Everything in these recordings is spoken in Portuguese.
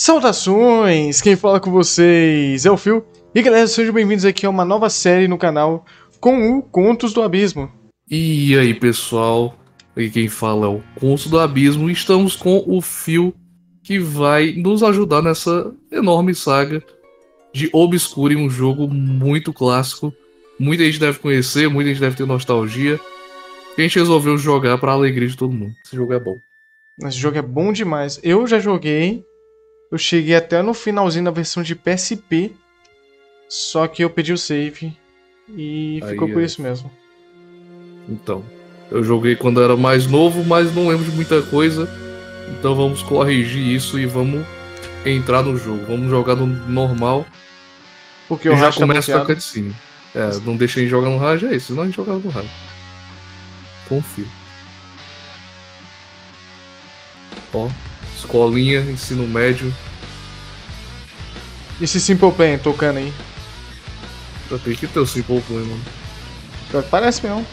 Saudações! Quem fala com vocês é o Phil. E galera, sejam bem-vindos aqui a uma nova série no canal com o Contos do Abismo. E aí, pessoal? Aqui quem fala é o Contos do Abismo. Estamos com o Phil que vai nos ajudar nessa enorme saga de Obscure, um jogo muito clássico. Muita gente deve conhecer, muita gente deve ter nostalgia. A gente resolveu jogar para alegria de todo mundo. Esse jogo é bom. Esse jogo é bom demais. Eu já joguei. Eu cheguei até no finalzinho da versão de PSP. Só que eu pedi o save. E Aí, ficou por é. isso mesmo. Então, eu joguei quando era mais novo, mas não lembro de muita coisa. Então vamos corrigir isso e vamos entrar no jogo. Vamos jogar no normal. Porque E o já tá começa com a cutscene. É, não deixa a gente jogar no rádio, é isso. Senão a gente jogava no rádio. Confio. Ó, escolinha, ensino médio. Esse Simple Plan tocando aí. Já tem que ter o Simple Plan, mano. Pior que Parece mesmo.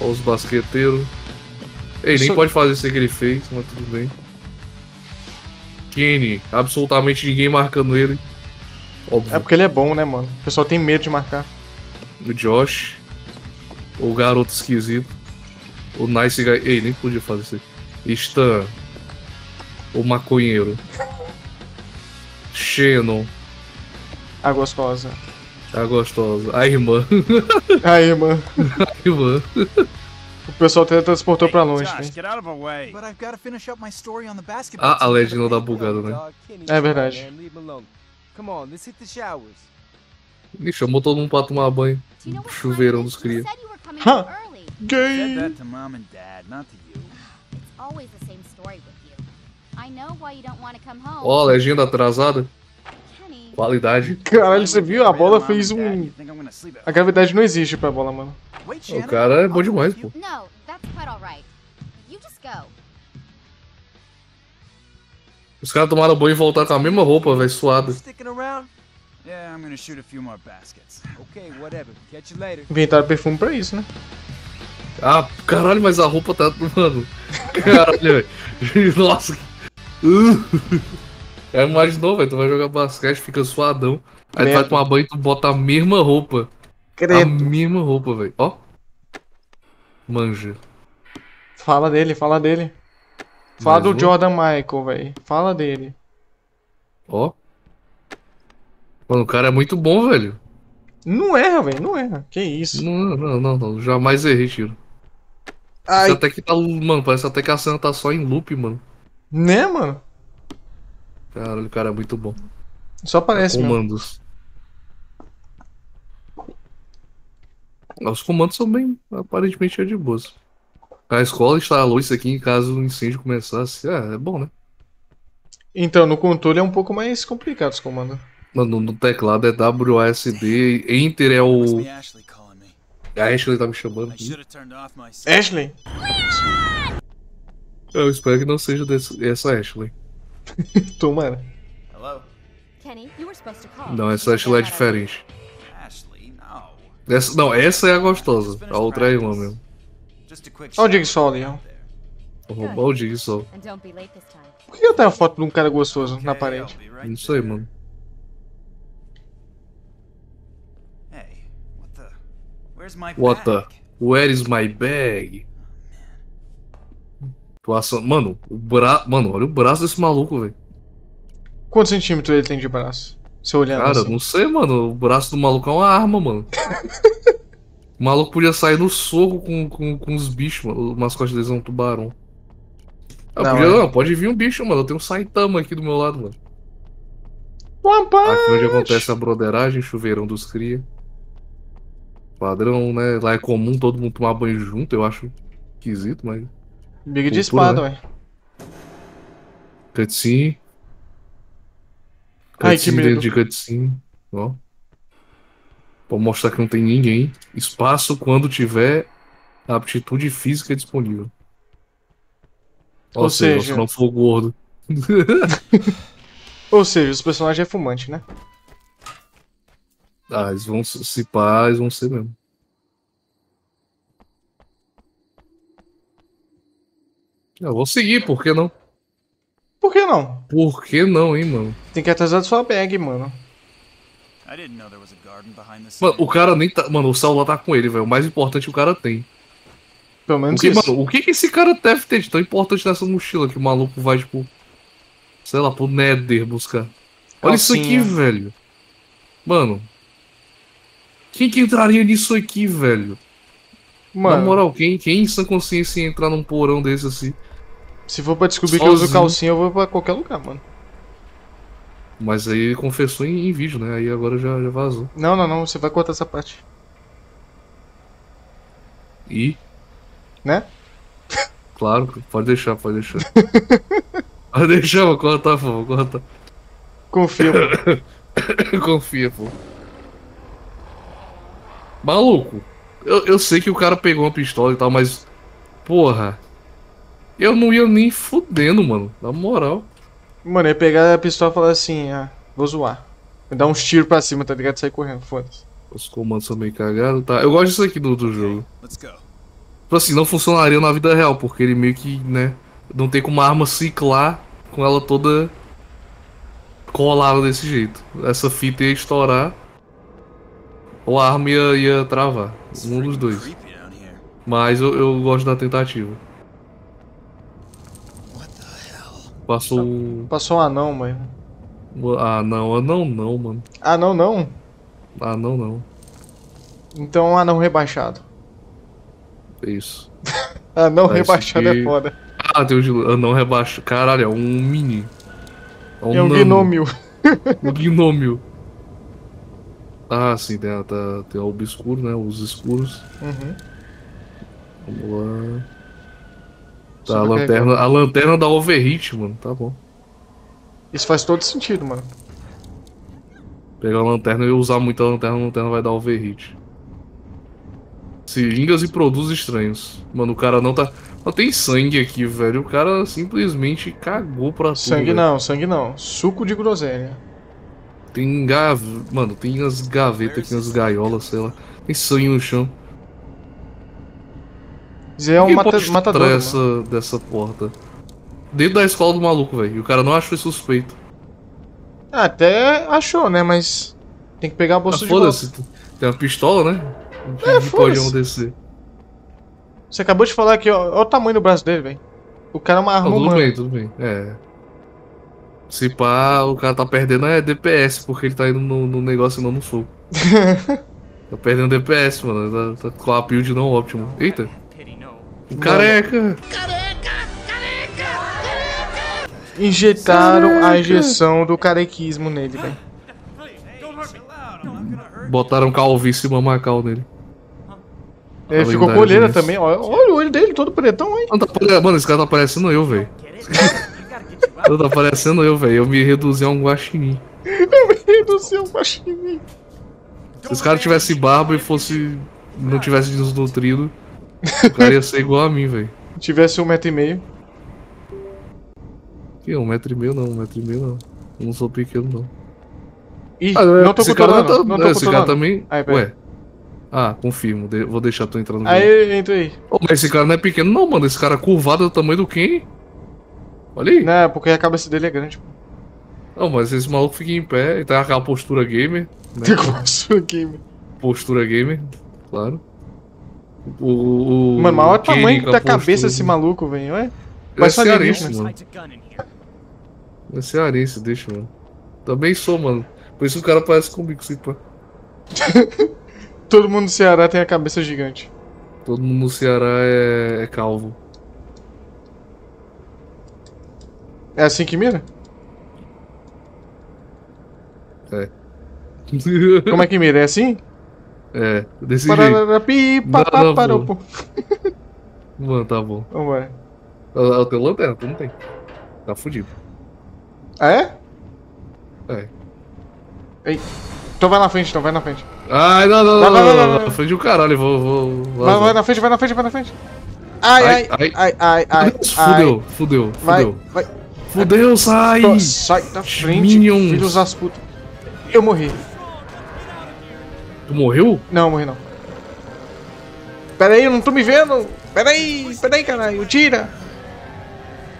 Ó, os basqueteiros. Ei, nem Isso- pode fazer isso que ele fez, mas tudo bem. Kenny, absolutamente ninguém marcando ele. Óbvio. É porque ele é bom, né, mano? O pessoal tem medo de marcar. O Josh. O garoto esquisito. O Nice Guy. Ei, nem podia fazer isso aí. Stan. O maconheiro. Shannon. A gostosa. A gostosa. A irmã. Aí, mano. A irmã. O pessoal teletransportou pra longe, né? Ah, a team. legenda da bugada, né? É verdade. Ih, chamou todo mundo pra tomar banho. What's Chuveirão dos cria. Said Gay! Ó, a legenda atrasada. Qualidade. Caralho, você viu? A bola fez um. A gravidade não existe pra bola, mano. O cara é bom demais, pô. Os caras tomaram banho e voltaram com a mesma roupa, velho, suada. Inventaram perfume pra isso, né? Ah, caralho, mas a roupa tá. Mano. Caralho, velho. Nossa. Uh. É, imaginou, velho. Tu vai jogar basquete, fica suadão. Aí tu vai tomar banho e tu bota a mesma roupa. A Credo. mesma roupa, velho. Ó. Manja. Fala dele, fala dele. Fala Mais do um? Jordan Michael, velho. Fala dele. Ó. Mano, o cara é muito bom, velho. Não erra, velho. Não erra. Que isso. Não, não, não, não. Jamais errei tiro. Ai, até que tá. Mano, parece até que a cena tá só em loop, mano. Né, mano? Caralho, o cara é muito bom. Só parece mesmo. comandos. Os comandos são bem, aparentemente, é de boas. A escola instalou isso aqui em caso o incêndio começasse. Ah, é bom, né? Então, no controle é um pouco mais complicado os comandos. Mano, no teclado é WASD, Enter é o. A Ashley tá me chamando. Ashley? Eu espero que não seja desse, essa Ashley. Tomara. Hello, Kenny, you were supposed to call. Não, essa Ashley é diferente. Ashley. No. Essa, não, essa é a gostosa. A outra é irmã mesmo. Just a quick. Ó o Jigsaw ali, ó. roubar o Jigsaw. Por que eu tenho a foto de um cara gostoso na parede? Não sei, mano. Hey, what the? Where's my What the? bag? Where is my bag? Atuação. Mano, o bra... Mano, olha o braço desse maluco, velho. Quantos centímetros ele tem de braço? Se eu olhando Cara, assim. não sei, mano. O braço do maluco é uma arma, mano. o maluco podia sair no soco com, com, com os bichos, mano. O mascote deles é um tubarão. Ah, Não, podia, é. não, pode vir um bicho, mano. Eu tenho um Saitama aqui do meu lado, mano. One punch! Aqui onde acontece a broderagem, chuveirão dos cria. Padrão, né? Lá é comum todo mundo tomar banho junto, eu acho esquisito, mas. Briga de espada, né? ué. Cutscene. Ai, que Cutscene medo. dentro de cutscene. Ó. Pra mostrar que não tem ninguém. Espaço quando tiver aptitude física disponível. Ou Ou seja, seja- se não for gordo. Ou seja, os personagens é fumante, né? Ah, eles vão se se pá, eles vão ser mesmo. Eu vou seguir, por que não? Por que não? Por que não, hein, mano? Tem que da sua bag, mano. I didn't know there was a garden behind the Mano, o cara nem tá. Mano, o celular tá com ele, velho. O mais importante o cara tem. Pelo O menos que, isso. mano, o que, que esse cara deve ter de tão importante nessa mochila que o maluco vai, tipo. Sei lá, pro Nether buscar? Olha isso aqui, Calcinha. velho. Mano. Quem que entraria nisso aqui, velho? Mano, Na moral, quem, quem em sã consciência ia entrar num porão desse assim? Se for pra descobrir que eu uso Sozinho. calcinha, eu vou pra qualquer lugar, mano. Mas aí ele confessou em, em vídeo, né? Aí agora já, já vazou. Não, não, não, você vai cortar essa parte. E, Né? claro, pode deixar, pode deixar. pode deixar, vou cortar, pô, vou cortar. Confia, pô. Confia, pô. Maluco, eu, eu sei que o cara pegou uma pistola e tal, mas. Porra. Eu não ia nem fudendo, mano. Na moral. Mano, eu ia pegar a pistola e falar assim, ah, vou zoar. Dar uns tiros pra cima, tá ligado? Sair correndo, foda-se. Os comandos são meio cagados, tá? Eu gosto disso aqui do, do jogo. Let's go. Tipo assim, não funcionaria na vida real, porque ele meio que, né? Não tem como a arma ciclar com ela toda colada desse jeito. Essa fita ia estourar. Ou a arma ia, ia travar. Um dos dois. Mas eu, eu gosto da tentativa. What the hell? Passou o. Passou um anão, mano. Ah, não, ah, não, mano. Ah, não, não. Ah, não, não. Então, anão rebaixado. É isso. Anão esse rebaixado aqui- é foda. Ah, tem de anão rebaixo. Caralho, é um mini. É um nano. gnômio. Um gnômio. Ah, sim, tem, a- tá, tem o obscuro, né? Os escuros. Uhum. Vamos lá. Tá, a lanterna, a lanterna dá overhit, mano. Tá bom. Isso faz todo sentido, mano. Pegar a lanterna e usar muito a lanterna, a lanterna vai dar overhit. Seringas e produtos estranhos. Mano, o cara não tá. Não tem sangue aqui, velho. O cara simplesmente cagou pra tudo. Sangue velho. não, sangue não. Suco de groselha. Tem gav... Mano, tem umas gavetas aqui, umas gaiolas, sei lá. Tem sangue no chão. Zé é um mata matador. mano. essa, dessa porta? Dentro da escola do maluco, velho. E o cara não achou suspeito. Ah, até achou, né? Mas tem que pegar a Ah, bolsa de volta. foda-se. Tem uma pistola, né? É, Não pode descer. Você acabou de falar aqui, ó. Olha o tamanho do braço dele, velho. O cara é uma arma tudo humana. bem, tudo bem. É. Se pá, o cara tá perdendo é DPS, porque ele tá indo no, no negócio e não no fogo. tá perdendo DPS, mano. Tá, tá com a build não ótimo. Eita. O careca! Injetaram a Caraca. injeção do carequismo nele, velho. Botaram calvície e mamacal nele. Ele A ficou com olheira também. Olha, olha o olho dele, todo pretão, hein? Mano, tá Mano, esse cara tá parecendo eu, velho. Não, tá parecendo eu, velho. Eu me reduzi a um guaxinim. Meu do céu, baixinho. Se esse cara tivesse barba e fosse. não tivesse desnutrido, o cara ia ser igual a mim, velho. Tivesse um metro e meio. Que um metro e meio não, um metro e meio não. Eu não sou pequeno, não. Ih, Ah, não tô esse cara controlando. tá- Não tô esse cara também. Aí. Ué. Ah, confirmo. de- Vou deixar tu entrar no jogo. Aí, entra aí. Ô, mas esse cara não é pequeno, não, mano. Esse cara curvado é do tamanho do quem? Olha aí. Não, porque a cabeça dele é grande. pô. Não, mas esse maluco fica em pé e tá com aquela postura gamer. Né? Aqui, meu. Postura gamer, claro. O. o Mano, mas olha o tamanho da cabeça desse maluco, velho. Ué? Ele é um cearense, alienígena. mano. É cearense, deixa, mano. Também sou, mano. Por isso o cara parece comigo, se pá. Todo mundo do Ceará tem a cabeça gigante. Todo mundo no Ceará é, é calvo. É assim que mira? Como é que mira? É assim? É, desse jeito. Pararapi, Não, não, pô. pô. Mano, tá bom. Vambora. Eu, eu tenho lanterna, tu não tem. Tá fudido. Ah, é? É. Ei. Então vai na frente, então vai na frente. Ai, não, não, Vai, não, vai, não, vai, não, não. Frente o caralho, vou. vou Vai, vai na frente, vai na frente, vai na frente. Ai, Ai, ai, ai. ai, ai, ai. Fudeu, fudeu, Vai, fudeu. vai. Fudeu, sai! Sai da frente, Minions. filhos das putas. Eu morri. Tu morreu? Não, morri não. Pera aí, eu não tô me vendo. Pera aí, pera aí, caralho. Tira.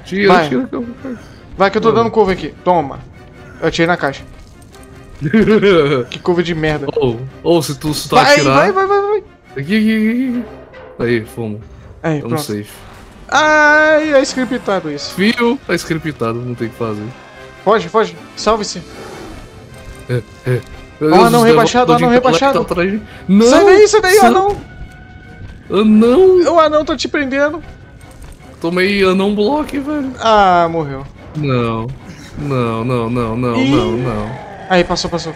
Tira, Vai. tira. Vai que eu tô dando couve aqui. Toma. Eu atirei na caixa. Que couve de merda. Ou, ou se tu, se tu Vai, atirar. vai, vai, vai, vai. Aqui, aqui, aqui. Aí, fomos. Aí, Estamos pronto. safe. Ai, é scriptado isso. Fio, tá scriptado, não tem o que fazer. Foge, foge. Salve-se. Meu Ó, anão os rebaixado, anão intelecto rebaixado. de- Não! sai daí, sai daí, anão. Anão! O anão tá te prendendo. Tomei anão block, velho. Ah, morreu. Não. Não, não, não, não, Ih. não, não. Aí, passou, passou.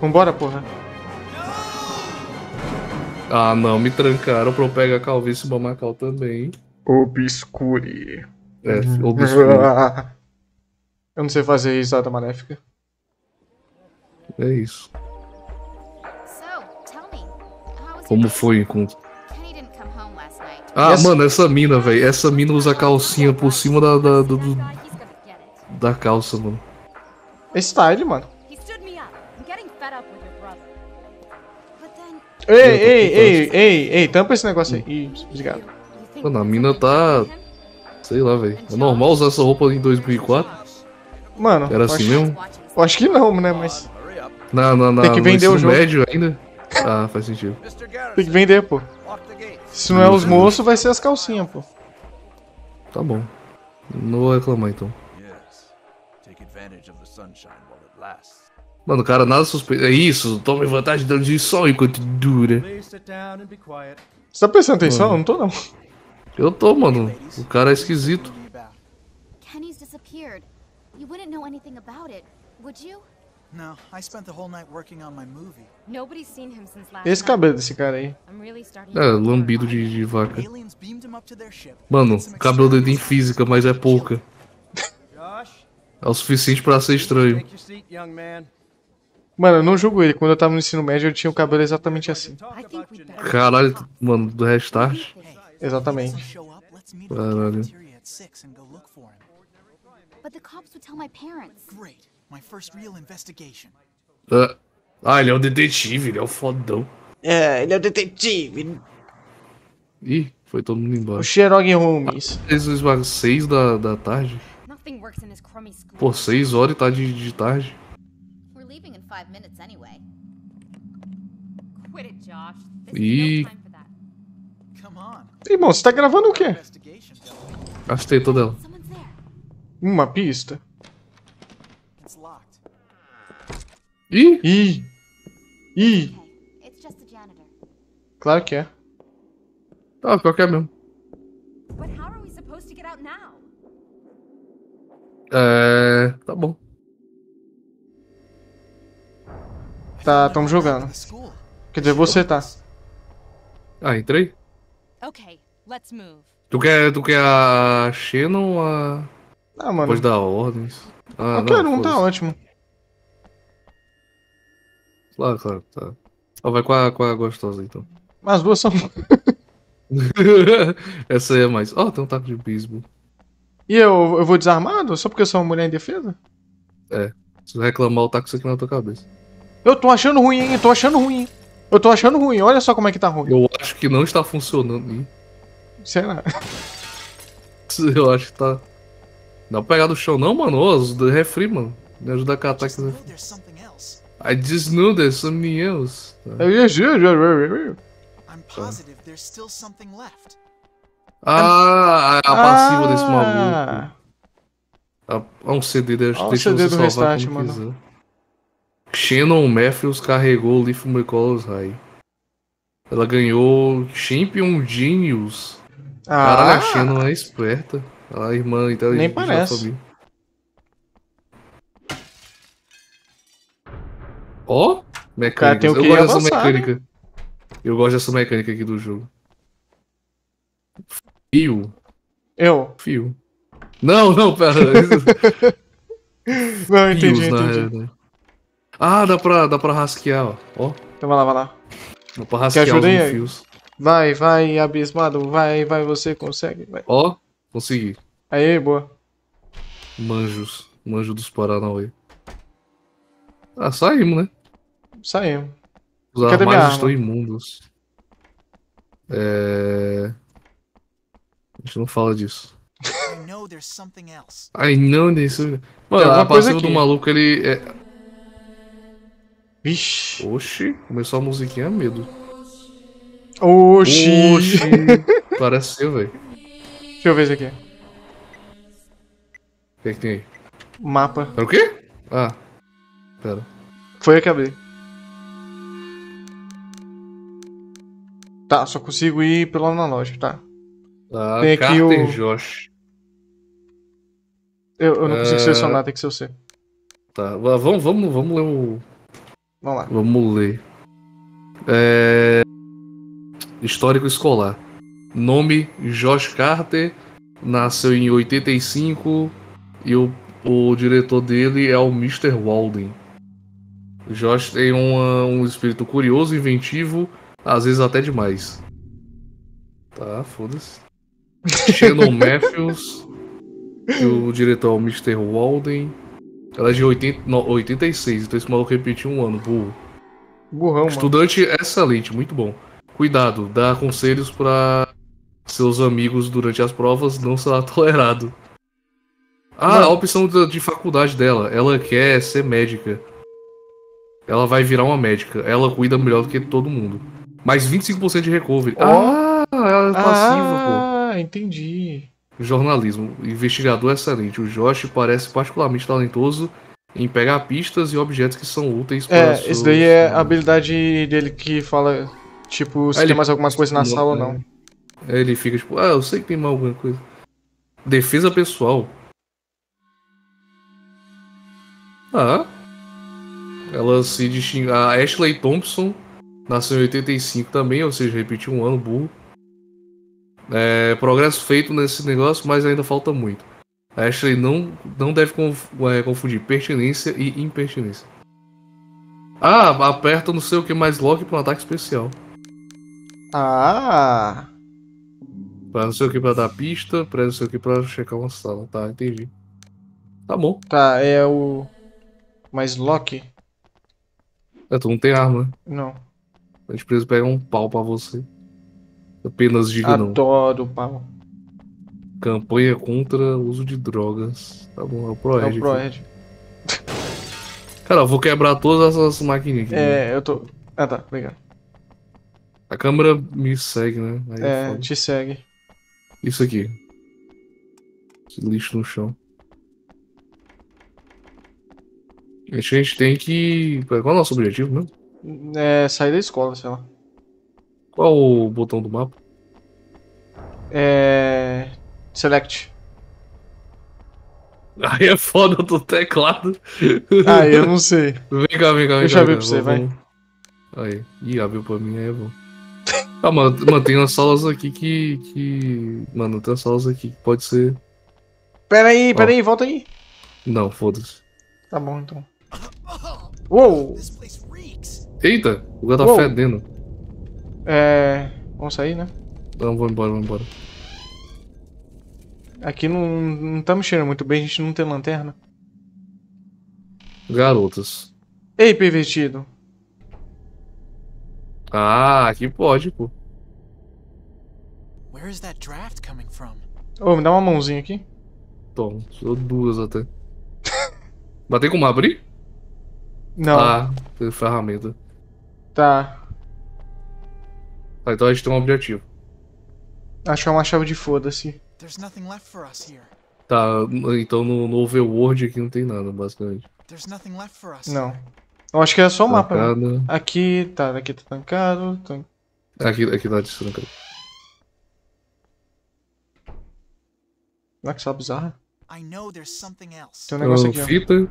Vambora, porra. Ah, não, me trancaram pra eu pegar calvície e mamacal também. Obscure. É, obscuro. Eu não sei fazer risada maléfica. É isso. Como foi o encontro? Ah, mano, essa mina, velho. Essa mina usa calcinha por cima da, da, do- da calça, mano. É style, mano. Ei, ei, ei, ei, ei, tampa esse negócio aí. Ih, obrigado. Mano, a mina tá. Sei lá, velho. É normal usar essa roupa em 2004? Mano, Era eu assim acho, mesmo? Eu acho que não, né? Mas. Na, na, na, Tem que no vender o jogo. médio ainda? Ah, faz sentido. Tem que vender, pô. Se não é os moços, vai ser as calcinhas, pô. Tá bom. Não vou reclamar então. Yes. Take advantage of the sunshine while it lasts. Mano, cara, nada suspeito. É isso, tome vantagem dando de sol enquanto dura. Você tá prestando atenção? Eu não tô, não. Eu tô, mano. O cara é esquisito. Kenny's disappeared. You wouldn't know anything about it, would you? No, I spent the whole night working on my movie. Nobody's seen him since last Esse night. cabelo desse cara aí. É, lambido de, de vaca. Mano, cabelo dele em experiments. física, mas é pouca. É o suficiente pra ser estranho. Mano, eu não julgo ele. Quando eu tava no ensino médio, eu tinha o cabelo exatamente assim. Caralho, mano, do restart. Exatamente. Caralho. at the cafeteria at 6 and go look for him. But the cops would tell my parents. Great. My first real investigation. Ah, Ah, ele é o detetive, ele é o fodão. É, ele é o detetive. Ih, foi todo mundo O embora. Sherlock Holmes. Seis, seis da, da tarde? Pô, seis horas e tá de, de tarde. Ih. Irmão, você tá gravando o quê? Gastei toda ela. Uma pista. It's locked. Ih! Ih. Ih. Claro que é. Ah, pior que é mesmo. But how are we supposed to get out now? É. Tá bom. Tá, tamo jogando. Quer dizer, você tá. Ah, entrei? Okay, let's move. Tu quer, tu quer a Shannon ou a. Ah, mano. Pode dar ordens? Ah, Qualquer um tá ótimo. Claro, claro, tá. Ah, vai com a, com a gostosa então. As duas são. Essa aí é mais. Ó, tem um taco de beisebol. E eu, eu vou desarmado? Só porque eu sou uma mulher em defesa? Se tu reclamar, o taco isso aqui na tua cabeça. Eu tô achando ruim, hein? Eu tô achando ruim. Eu tô achando ruim. Olha só como é que tá ruim. Eu acho que não está funcionando. Ih, Será? Eu acho que tá. Dá pra pegar do chão, não, mano? Ô, refri, mano. Me ajuda a catar aqui. I just knew there's something else. Tá. I'm positive there's still something left. Ah, a, passiva desse maluco. Ah, Ah, um CD deixa, o deixa CD você do salvar Restart, como mano. quiser. Shannon Matthews carregou o Leaf McCullough's High. Ela ganhou Champion Genius. Caralho, a Ah, Shannon é esperta. A irmã inteligente Nem parece. Ó, mecânica. tem o Eu gosto dessa avançar, né? mecânica. Eu gosto dessa mecânica aqui do jogo. Fio. eu. Fio. Não, não, pera. Não, entendi, Fios, na entendi. realidade. Ah, dá pra, dá pra rasquear, ó. Ó, Então vai lá, vai lá. dá pra rasquear os aí? fios. Vai, vai, abismado. Vai, vai, você consegue. Vai. Ó, consegui. Aí, boa. Manjos. Manjo dos Paranauê. Ah, saímos, né? Saímos. Os Cadê armários estão imundos. É... A gente não fala disso. I know know there's something else. Ai, não, isso. Mano, a passiva do maluco, ele. É... Vixe. Oxi, começou a musiquinha, medo. Oxi. Oxi. Parece ser, velho. Deixa eu ver isso aqui. O que é que tem aí? Mapa. É o quê? Ah. Pera. Foi eu que abri. Tá, só consigo ir pelo analógico, tá. Ah, Tem aqui Carter o- Josh. Eu, eu não consigo É. selecionar, tem que ser você. Tá, va- vamos, vamos, vamos ler o. Vamos lá. Vamos ler. É... Histórico escolar. Nome Josh Carter. Nasceu em 85 e o, o diretor dele é o Mr. Walden. Josh tem uma- um espírito curioso, inventivo, às vezes até demais. Tá, foda-se. Shannon Matthews. e o diretor é o Mr. Walden. Ela é de 80, no- 86, então esse maluco repetiu um ano, burro. Burrão, mano. Estudante excelente, muito bom. Cuidado, dá conselhos para seus amigos durante as provas, não será tolerado. Ah, Mano. a opção da- de faculdade dela, ela quer ser médica. Ela vai virar uma médica. Ela cuida melhor do que todo mundo. Mais 25% de recovery. Ó. Ah, ela é passiva, Ah, entendi. pô. Jornalismo. Investigador excelente. O Josh parece particularmente talentoso em pegar pistas e objetos que são úteis para É, seus- esse daí é a habilidade dele que fala, tipo, se Ah, tem mais alguma coisa na sala ou não. Aí ele fica tipo, ah, eu sei que tem mais alguma coisa. Defesa pessoal. Ah. Ela se distingue. A Ashley Thompson nasceu em 85 também, ou seja, repetiu um ano burro. É, progresso feito nesse negócio, mas ainda falta muito. A Ashley não, não deve é, confundir pertinência e impertinência. Ah, aperta não sei o que mais lock para um ataque especial. Ah, Pra não sei o que pra dar pista, pra não sei o que pra checar uma sala. Tá, entendi. Tá bom. tá, é o... Mas Loki? É, tu não tem arma, né? Não. A gente precisa pegar um pau pra você. Apenas diga não. Adoro pau. Campanha contra o uso de drogas. Tá bom, é o É ProEd. o aqui. ProEd. Cara, eu vou quebrar todas essas maquininhas aqui. né? É, eu tô... Ah, tá, obrigado. A câmera me segue, né? Aí é É, te segue. Isso aqui. Esse lixo no chão. A gente tem que. Qual é o nosso objetivo mesmo? É, sair da escola, sei lá. Qual o botão do mapa? É... Select. Aí é foda do teclado. Ah, eu não sei. Vem cá, vem cá, vem Deixa cá. eu abrir pra você, vai. Aí. Ih, abriu pra mim, aí é bom. Ah, mano, mano, tem umas salas aqui que. que... Mano, tem umas salas aqui que pode ser. Pera aí, pera aí, volta aí. Não, foda-se. Tá bom, então. Uou! Eita, o lugar tá Uou. fedendo. É... Vamos sair, né? Não, vamos embora, vamos embora. Aqui não, não tá mexendo muito bem, a gente não tem lanterna. Garotas. Ei, pervertido. Ah, aqui pode, pô. Where is that draft coming from? Ô, me dá uma mãozinha aqui. Toma, sou duas até. Bater com uma abrir? Não, Ah, tem ferramenta. Tá. Tá, então a gente tem um objetivo. Acho que é uma chave de foda-se. There's nothing left for us here. Tá, então no, no overworld aqui não tem nada, basicamente. There's nothing left for us. Não. Eu acho que é só o mapa, né? Aqui, tá, aqui tá tancado. tan- Aqui, aqui tá destrancado. Não é que só bizarra? I know there's something else. Tem um negócio Ah, aqui, ó. fita,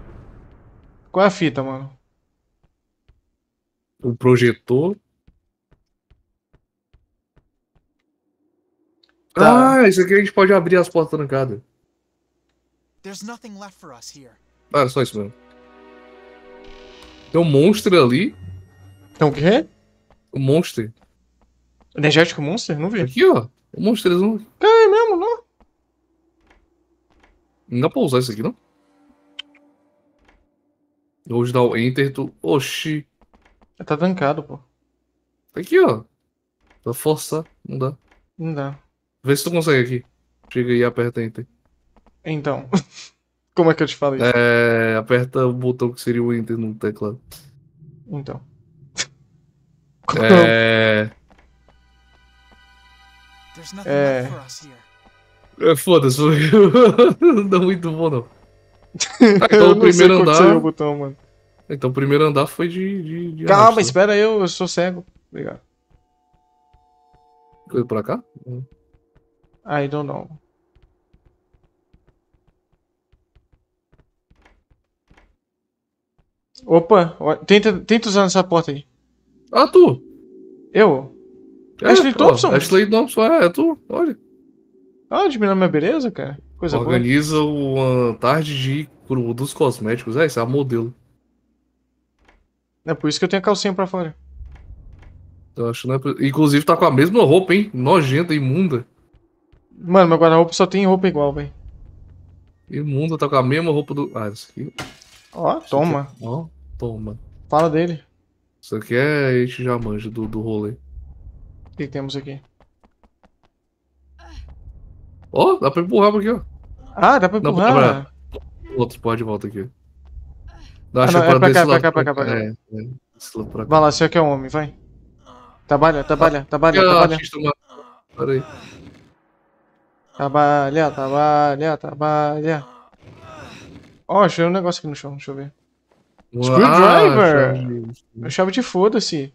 Qual é a fita, mano? O projetor. Tá. Ah, isso aqui a gente pode abrir as portas trancadas. There's nothing left for us here. Ah, era só isso mesmo. Tem um monstro ali. Tem o quê? Um monstro. Energético Monster? Não vi. Aqui, ó. Um monstrozão. É mesmo, não? Não dá pra usar isso aqui, não? Hoje dá o Enter, tu... Oxi. Tá tancado, pô. Tá aqui, ó. Pra forçar. Não dá. Não dá. Vê se tu consegue aqui. Chega e aperta Enter. Então. Como é que eu te falo isso? É, aperta o botão que seria o Enter no teclado. Então. É. There's nothing left for us here. é, Foda-se, não dá muito bom não. Ah, então eu o não sei primeiro seria o andar. botão, mano. Então o primeiro andar foi de. de, de Calma, arrasto. espera eu, eu sou cego. Obrigado. Coisa pra cá? I don't know. Opa, ó, tenta, tenta usar essa porta aí. Ah, tu! Eu? É, Ashley Thompson? Ashley Thompson, é, é tu, olha. Ah, diminuiu minha beleza, cara. Coisa boa. Organiza uma tarde de dos cosméticos. É, isso é a modelo. É por isso que eu tenho a calcinha pra fora. Eu acho, né? Inclusive tá com a mesma roupa, hein? Nojenta, imunda. Mano, meu guarda-roupa só tem roupa igual, velho. Imunda, tá com a mesma roupa do. Ah, isso aqui. Ó, toma. Ó, toma. Fala dele. Isso aqui é a gente já manja do, do rolê. O que, que temos aqui? Ó, dá pra empurrar pra aqui, ó. Ah, dá pra Dá pra empurrar. Outro pode volta aqui. Dá, Ah, não, que é pra cá, pra cá, pra cá, pra cá. É, é. Pra cá. Vai lá, você é que é homem, vai. Trabalha, trabalha, trabalha, Ah, trabalha. artista ma- Pera aí. Trabalha, trabalha, trabalha. Ó, achei um negócio aqui no chão, deixa eu ver. Screwdriver! Ah, chave. Uma chave de foda-se.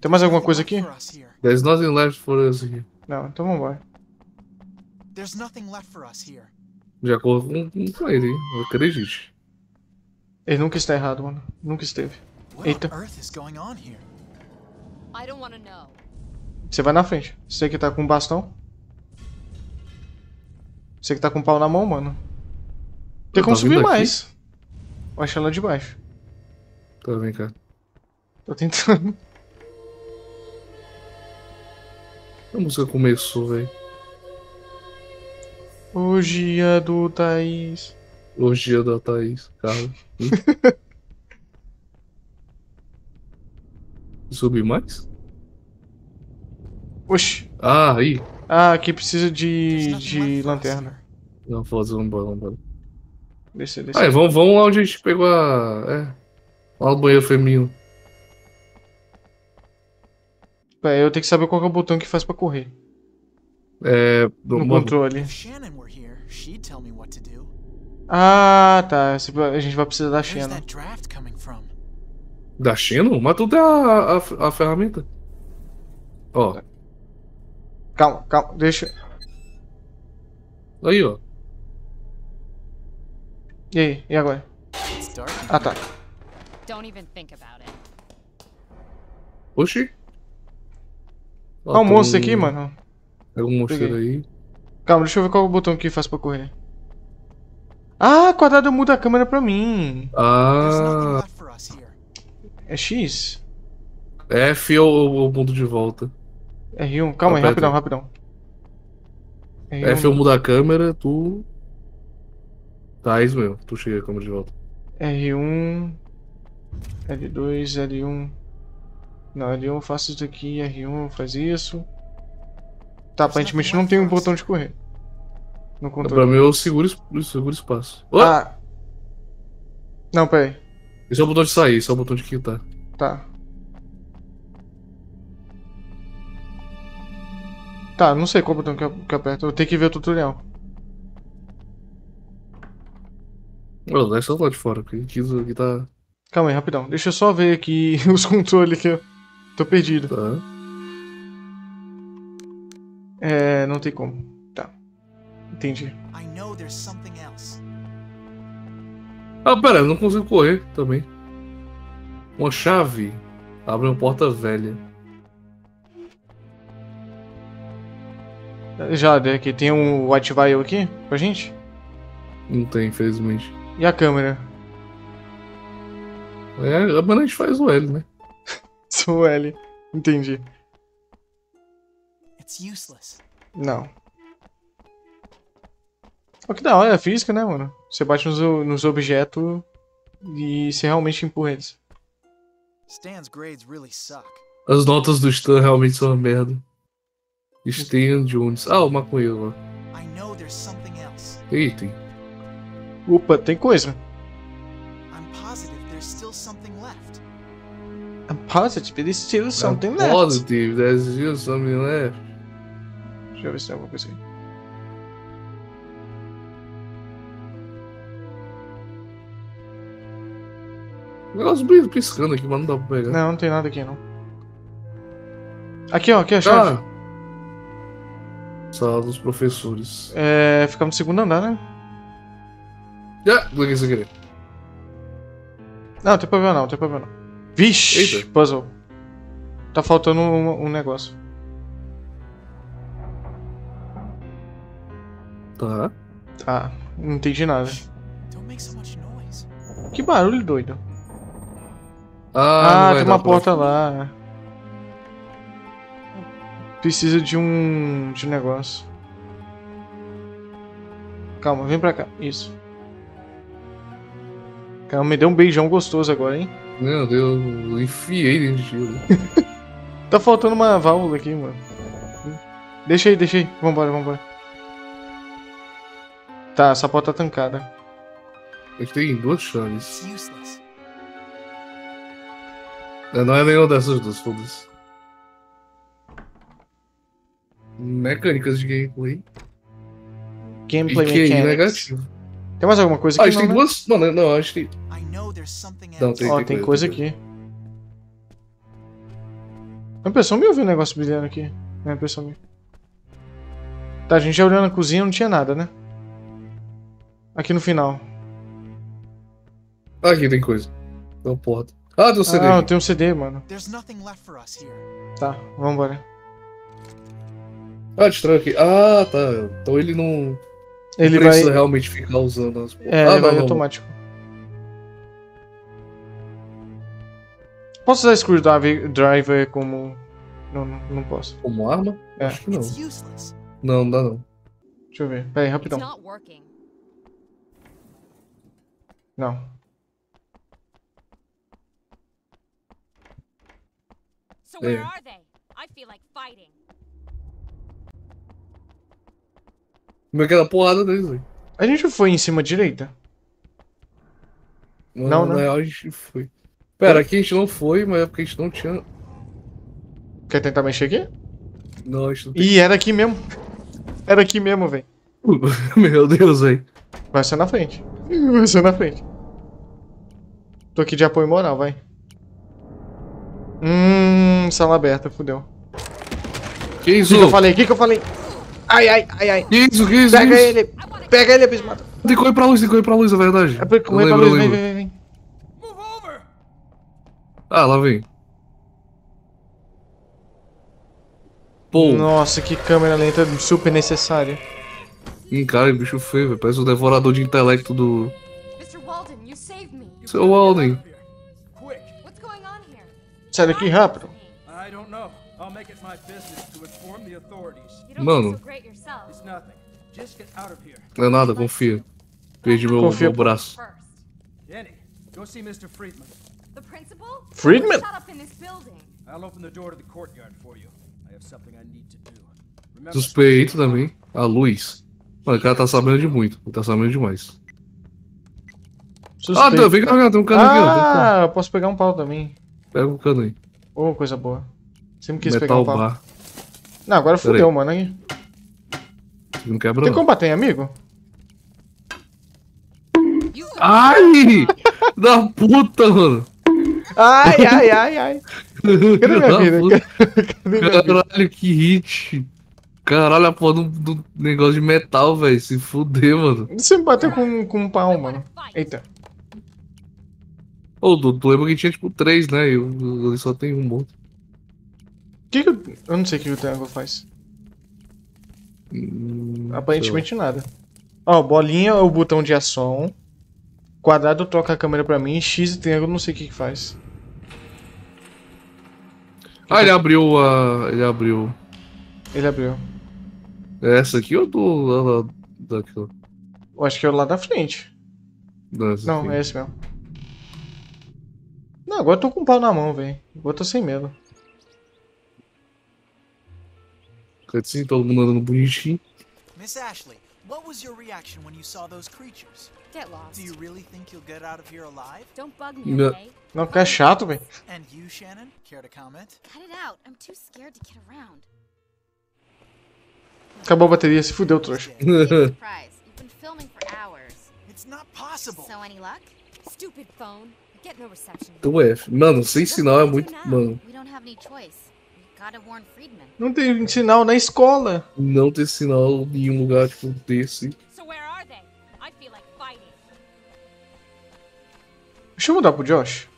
Tem mais alguma coisa aqui? There's nothing left for us here. Não, então vambora. There's nothing left for us here. De acordo com, com ele, hein? Acredite. Ele nunca está errado, mano. Nunca esteve. Eita. Você vai na frente. Você que tá com bastão. Você que tá com pau na mão, mano. Tem Eu como subir mais. Eu acho ela de baixo. Tá, vem cá. Tô tentando. A música começou, velho. O dia do Thaís. Orgia da Thaís, cara. Subir mais? Oxi. Ah, aí. Ah, aqui precisa de, de lanterna. Não, foda-se, vamos embora, vamos embora. Descer, descer. Aí, vamos, vamos lá onde a gente pegou a. É. Lá no banheiro feminino. Pera, eu tenho que saber qual que é o botão que faz pra correr. É. No mano, controle. Shannon were here, she'd tell me what to do. Ah, tá. Esse- A gente vai precisar da Xena. Da Xeno? Mas tu tem a, a, a ferramenta. Ó, Calma, calma. Deixa. aí, ó. E aí? E agora? Ah, tá. Don't even think about it. Oxi. Ó, Olha o tem monstro um- aqui, mano. Pega um monstro aí. Calma, deixa eu ver qual é o botão que faz pra correr. Ah, quadrado muda a câmera pra mim. Ah. É X? F é o, o mundo de volta. R1. Calma aí, rapidão, rapidão. F é o mundo da câmera, tu. Tá, isso mesmo. Tu chega a câmera de volta. R1. L2, L1. Não, L1 eu faço isso aqui, R1 faz isso. Tá, aparentemente não tem um botão de correr. No Pra controle. mim eu seguro, seguro espaço. Ô, Ah! Não, pera aí. Esse é o botão de sair, esse é o botão de quitar. Tá. Tá, não sei qual botão que eu, que eu aperto. Eu tenho que ver o tutorial. Ô, deixa eu lá de fora, porque aqui, aqui tá. Calma aí, rapidão. Deixa eu só ver aqui os controles que eu tô perdido. tá. É, não tem como. Entendi. I know there's something else. Ah, pera, eu não consigo correr também. Uma chave abre uma porta velha. Já, aqui tem um White Vial aqui pra gente? Não tem, infelizmente. E a câmera? É, mas a gente faz o L, né? Sou L. Entendi. It's useless. Não. Olha que da hora a física, né, mano? Você bate nos, nos objetos e você realmente empurra eles. Stan's grades really suck. As notas do Stan realmente são uma merda. Stan Jones. Ah, o maconheiro lá. I know there's something else. Item. Opa, tem coisa. I'm positive there's still something left. I'm positive there's still something I'm left. Positive, there's still something left. Deixa eu ver se tem alguma coisa aí. Negócio piscando aqui, mas não dá pra pegar. Não, não tem nada aqui não. Aqui, ó, aqui a chave. Ah. Sala dos professores. É, ficamos no segundo andar, né? Já, cliquei sem querer. Não, não tem problema não, não tem problema não. Vixe, Eita. puzzle. Tá faltando um, um negócio. Tá. Tá, não entendi nada. Que barulho doido. Ah, Ah, tem uma pra- porta lá. Precisa de um. de um negócio. Calma, vem pra cá. Isso. Calma, me deu um beijão gostoso agora, hein? Meu Deus, eu enfiei dentro de tiro. Tá faltando uma válvula aqui, mano. Deixa aí, deixa aí. Vambora, vambora. Tá, essa porta tá tancada. A gente tem duas chaves. É, Não é nenhuma dessas duas, foda-se. Mecânicas de gameplay. E Gameplay QI mechanics. negativo. Tem mais alguma coisa Ah, a aqui? gente tem não, né? duas. Mano, não, acho que. Não, tem- Ó, tem coisa aqui. A pessoa me ouviu um negócio brilhando aqui. É a pessoa me. Tá, a gente já olhou na cozinha não tinha nada, né? Aqui no final. Aqui tem coisa. Tem uma porta. Ah, tem um CD. Ah, tem um CD, mano. There's nothing left for us here. Tá, vambora. Ah, estranho aqui. Ah, tá. Então ele não Ele vai. precisa realmente ficar usando as É, ah, ele vai não, não. automático. Posso usar screwdriver driver como. Não, não, não posso. Como arma? É. Acho que não. Não, não dá não. Deixa eu ver. Pera aí, rapidão. not working. Não. So where Yeah. are they? I feel like fighting. Como é que era a porrada deles, velho? A gente foi em cima direita? Não, Na não. real, a gente foi. Pera, aqui a gente não foi, mas é porque a gente não tinha. Quer tentar mexer aqui? Não, a gente não tem. Ih, era aqui mesmo. Era aqui mesmo, velho. Meu Deus, velho. Vai ser na frente. Vai ser na frente. Tô aqui de apoio moral, vai. Hum, sala aberta, fudeu. Que O isso? que, que eu falei? O que, que eu falei? Ai, ai, ai, ai. Que isso? Que isso? Pega que isso? ele. Pega ele, Bismata. Tem que correr pra luz, tem que correr pra luz, é verdade. É pra correr pra luz. Vem, vem, vem! Ah, lá vem. Pô, Nossa, que câmera lenta super necessária. hum, cara, bicho feio, velho. Parece o devorador de intelecto do. Mr. Walden, you saved me. Seu Walden. Sai daqui rápido. I don't know. I'll make it my business to inform the authorities. Mano. It's nothing. Just get out of here. Não é nada, confia. Perdi meu, Confia. meu braço. Jenny, go see Mr. Friedman. The principal? Friedman? Shut up in this building. I'll open the door to the courtyard for you. I have something I need to do. Suspeito também. A luz. Mano, o cara tá sabendo de muito. Ele tá sabendo demais. Ah, Suspeito. Vem cá, vem cá, tem um cano aqui, ó. Tem um cano. Ah, eu posso pegar um pau também. Pega o cano aí. Ô, coisa boa. Sempre quis pegar Metal um pau. bar. Não, agora Pera fudeu, aí. mano. Aí. Não quebra Tem não. como bater em amigo? Ai! da puta, mano. Ai, ai, ai, ai. Cadê minha Da vida? Cadê minha vida? Caralho, que hit. Caralho, a porra do, do negócio de metal, velho. Se fuder, mano. Você me bateu com, com um pau, mano. Eita. Ô, tu, tu lembra que tinha tipo três, né? E eu, eu só tenho um monte. Que que eu... Eu não sei o que o triângulo faz. Hum, Aparentemente nada. Ó, bolinha é o botão de ação. Quadrado troca a câmera pra mim. X e triângulo não sei o que que faz. Ah, ele abriu a. Ele abriu. Ele abriu. É essa aqui ou do. lá- lá- Daquela. Eu acho que é o lá da frente. Dessa Não, aqui. é esse mesmo. Não, agora eu tô com um pau na mão, velho. Agora eu tô sem medo. Cutscene, todo mundo andando bonitinho. Miss Ashley, What was your reaction when you saw those creatures? Get lost. Do you really think you'll get out of here alive? Don't bug me, okay? Não, que é chato, velho. And you, Shannon? Care to comment? Cut it out. I'm too scared to get around. Acabou a bateria, se fudeu, trouxa. Big surprise. You've been filming for hours. It's not possible. So any luck? Stupid phone. I get no reception. Do F. Mano, sem sinal é muito. Mano, Não tem sinal na escola. não ter sinal em um lugar tipo desse. Deixa eu mudar pro Josh.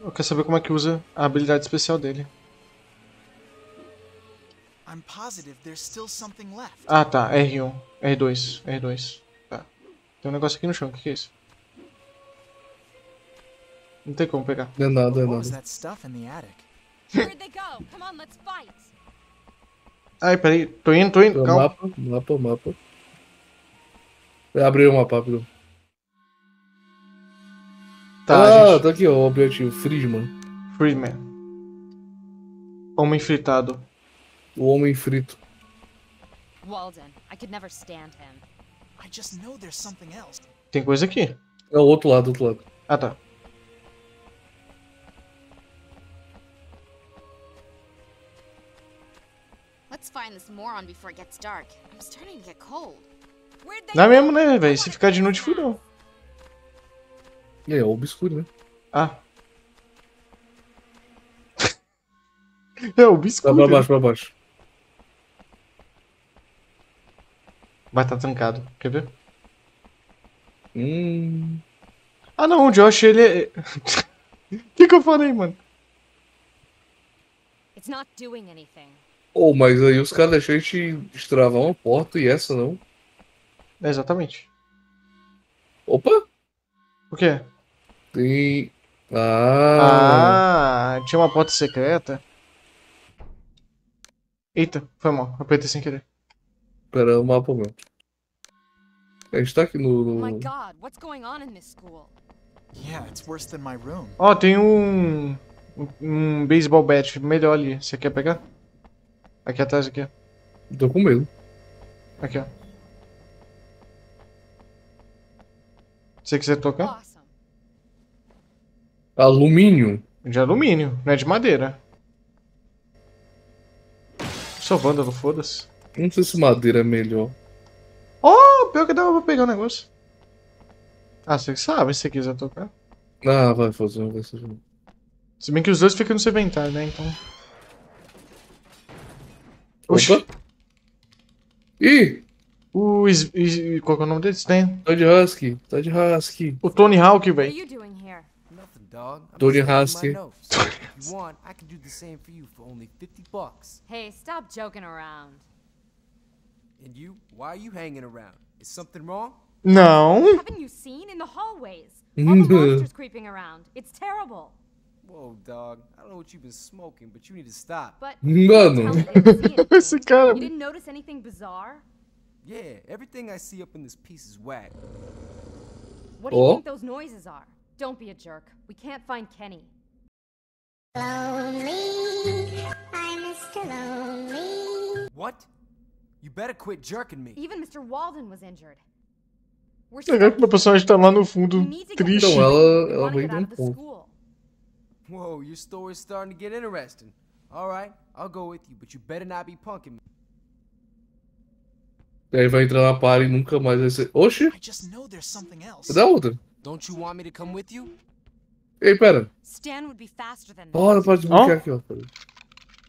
Eu quero saber como é que usa a habilidade especial dele. I'm positive there's still something left. Ah, tá. R1. R2. R2. Tá. Tem um negócio aqui no chão. O que, que é isso? Não tem como pegar. Não é nada, é nada. Ai, peraí. Tô indo, tô indo. É Calma. Mapa, mapa, mapa. Abriu o mapa rápido. Tá, ah, gente. tá aqui, ó, o objetivo. Friedman. Freeman. Homem fritado. O homem frito. Walden. I could never stand him. I just know there's something else. Tem coisa aqui. É o outro lado, outro lado. Ah, tá. Let's find this moron before it gets dark. I'm starting to get cold. Where'd they Não é go? mesmo, né, velho? Se ficar de noite, fudeu. E aí, é obscuro, né? Ah. é o Tá biscoito. pra baixo, pra baixo. Vai estar trancado. Quer ver? Hum. Ah, não. O Josh, ele é... O que que eu falei, mano? It's not doing anything. Oh, mas aí os caras deixaram a gente destravar uma porta e essa não. É, exatamente. Opa! O quê? Tem. Ah! Ah, tinha uma porta secreta. Eita, foi mal. Apertei sem querer. Pera, o mapa mesmo. A gente tá aqui no. Oh my no... god, what's going on in this school? Yeah, it's worse than my room. Ó, tem um... Um, um baseball bat melhor ali. Você quer pegar? Aqui atrás, aqui, ó. Tô com medo. Aqui, ó. Se você quiser tocar? Alumínio. De alumínio, não é de madeira. Sou vândalo, foda-se. Não sei se madeira é melhor. Oh, pior que dava pra pegar o negócio. Ah, você sabe se você quiser tocar. Ah, vai fazer ser. Se bem que os dois ficam no seu inventário, né? Então. Oxi, Opa! Ih! o. Is, is, qual que é o nome dele? Stan? De husky, de husky. O Tony Hawk, velho. Tony Husky. my notes. if you want, I can do the same for you for only 50 bucks. Hey, stop joking around. And you? Why are you hanging around? Is something wrong? Não. Haven't you seen in the hallways? All the monsters creeping around. It's terrible. Whoa, dog. I don't know what you've been smoking, but you need to stop. But Mano. tell me you didn't. Esse cara. You didn't notice anything bizarre? Yeah, everything I see up in this piece is whack. What do you Oh. think those noises are? Don't be a jerk. We can't find Kenny. Lonely, I'm Mr. Lonely. What? You better quit jerking me. Even Mr. Walden was injured. We're Legal que meu personagem tá lá no fundo, We need to get triste. Então, ela, ela wanna veio de um of the ponto. Whoa, your story's starting to get interesting. All right, I'll go with you, but you better not be punking me. E aí vai entrar na party e nunca mais vai ser. Oxi! Cadê a outra? Don't you want me to come with you? Ei, pera. Stan would be faster than that. Bora pra desbloquear aqui, ó. Pera.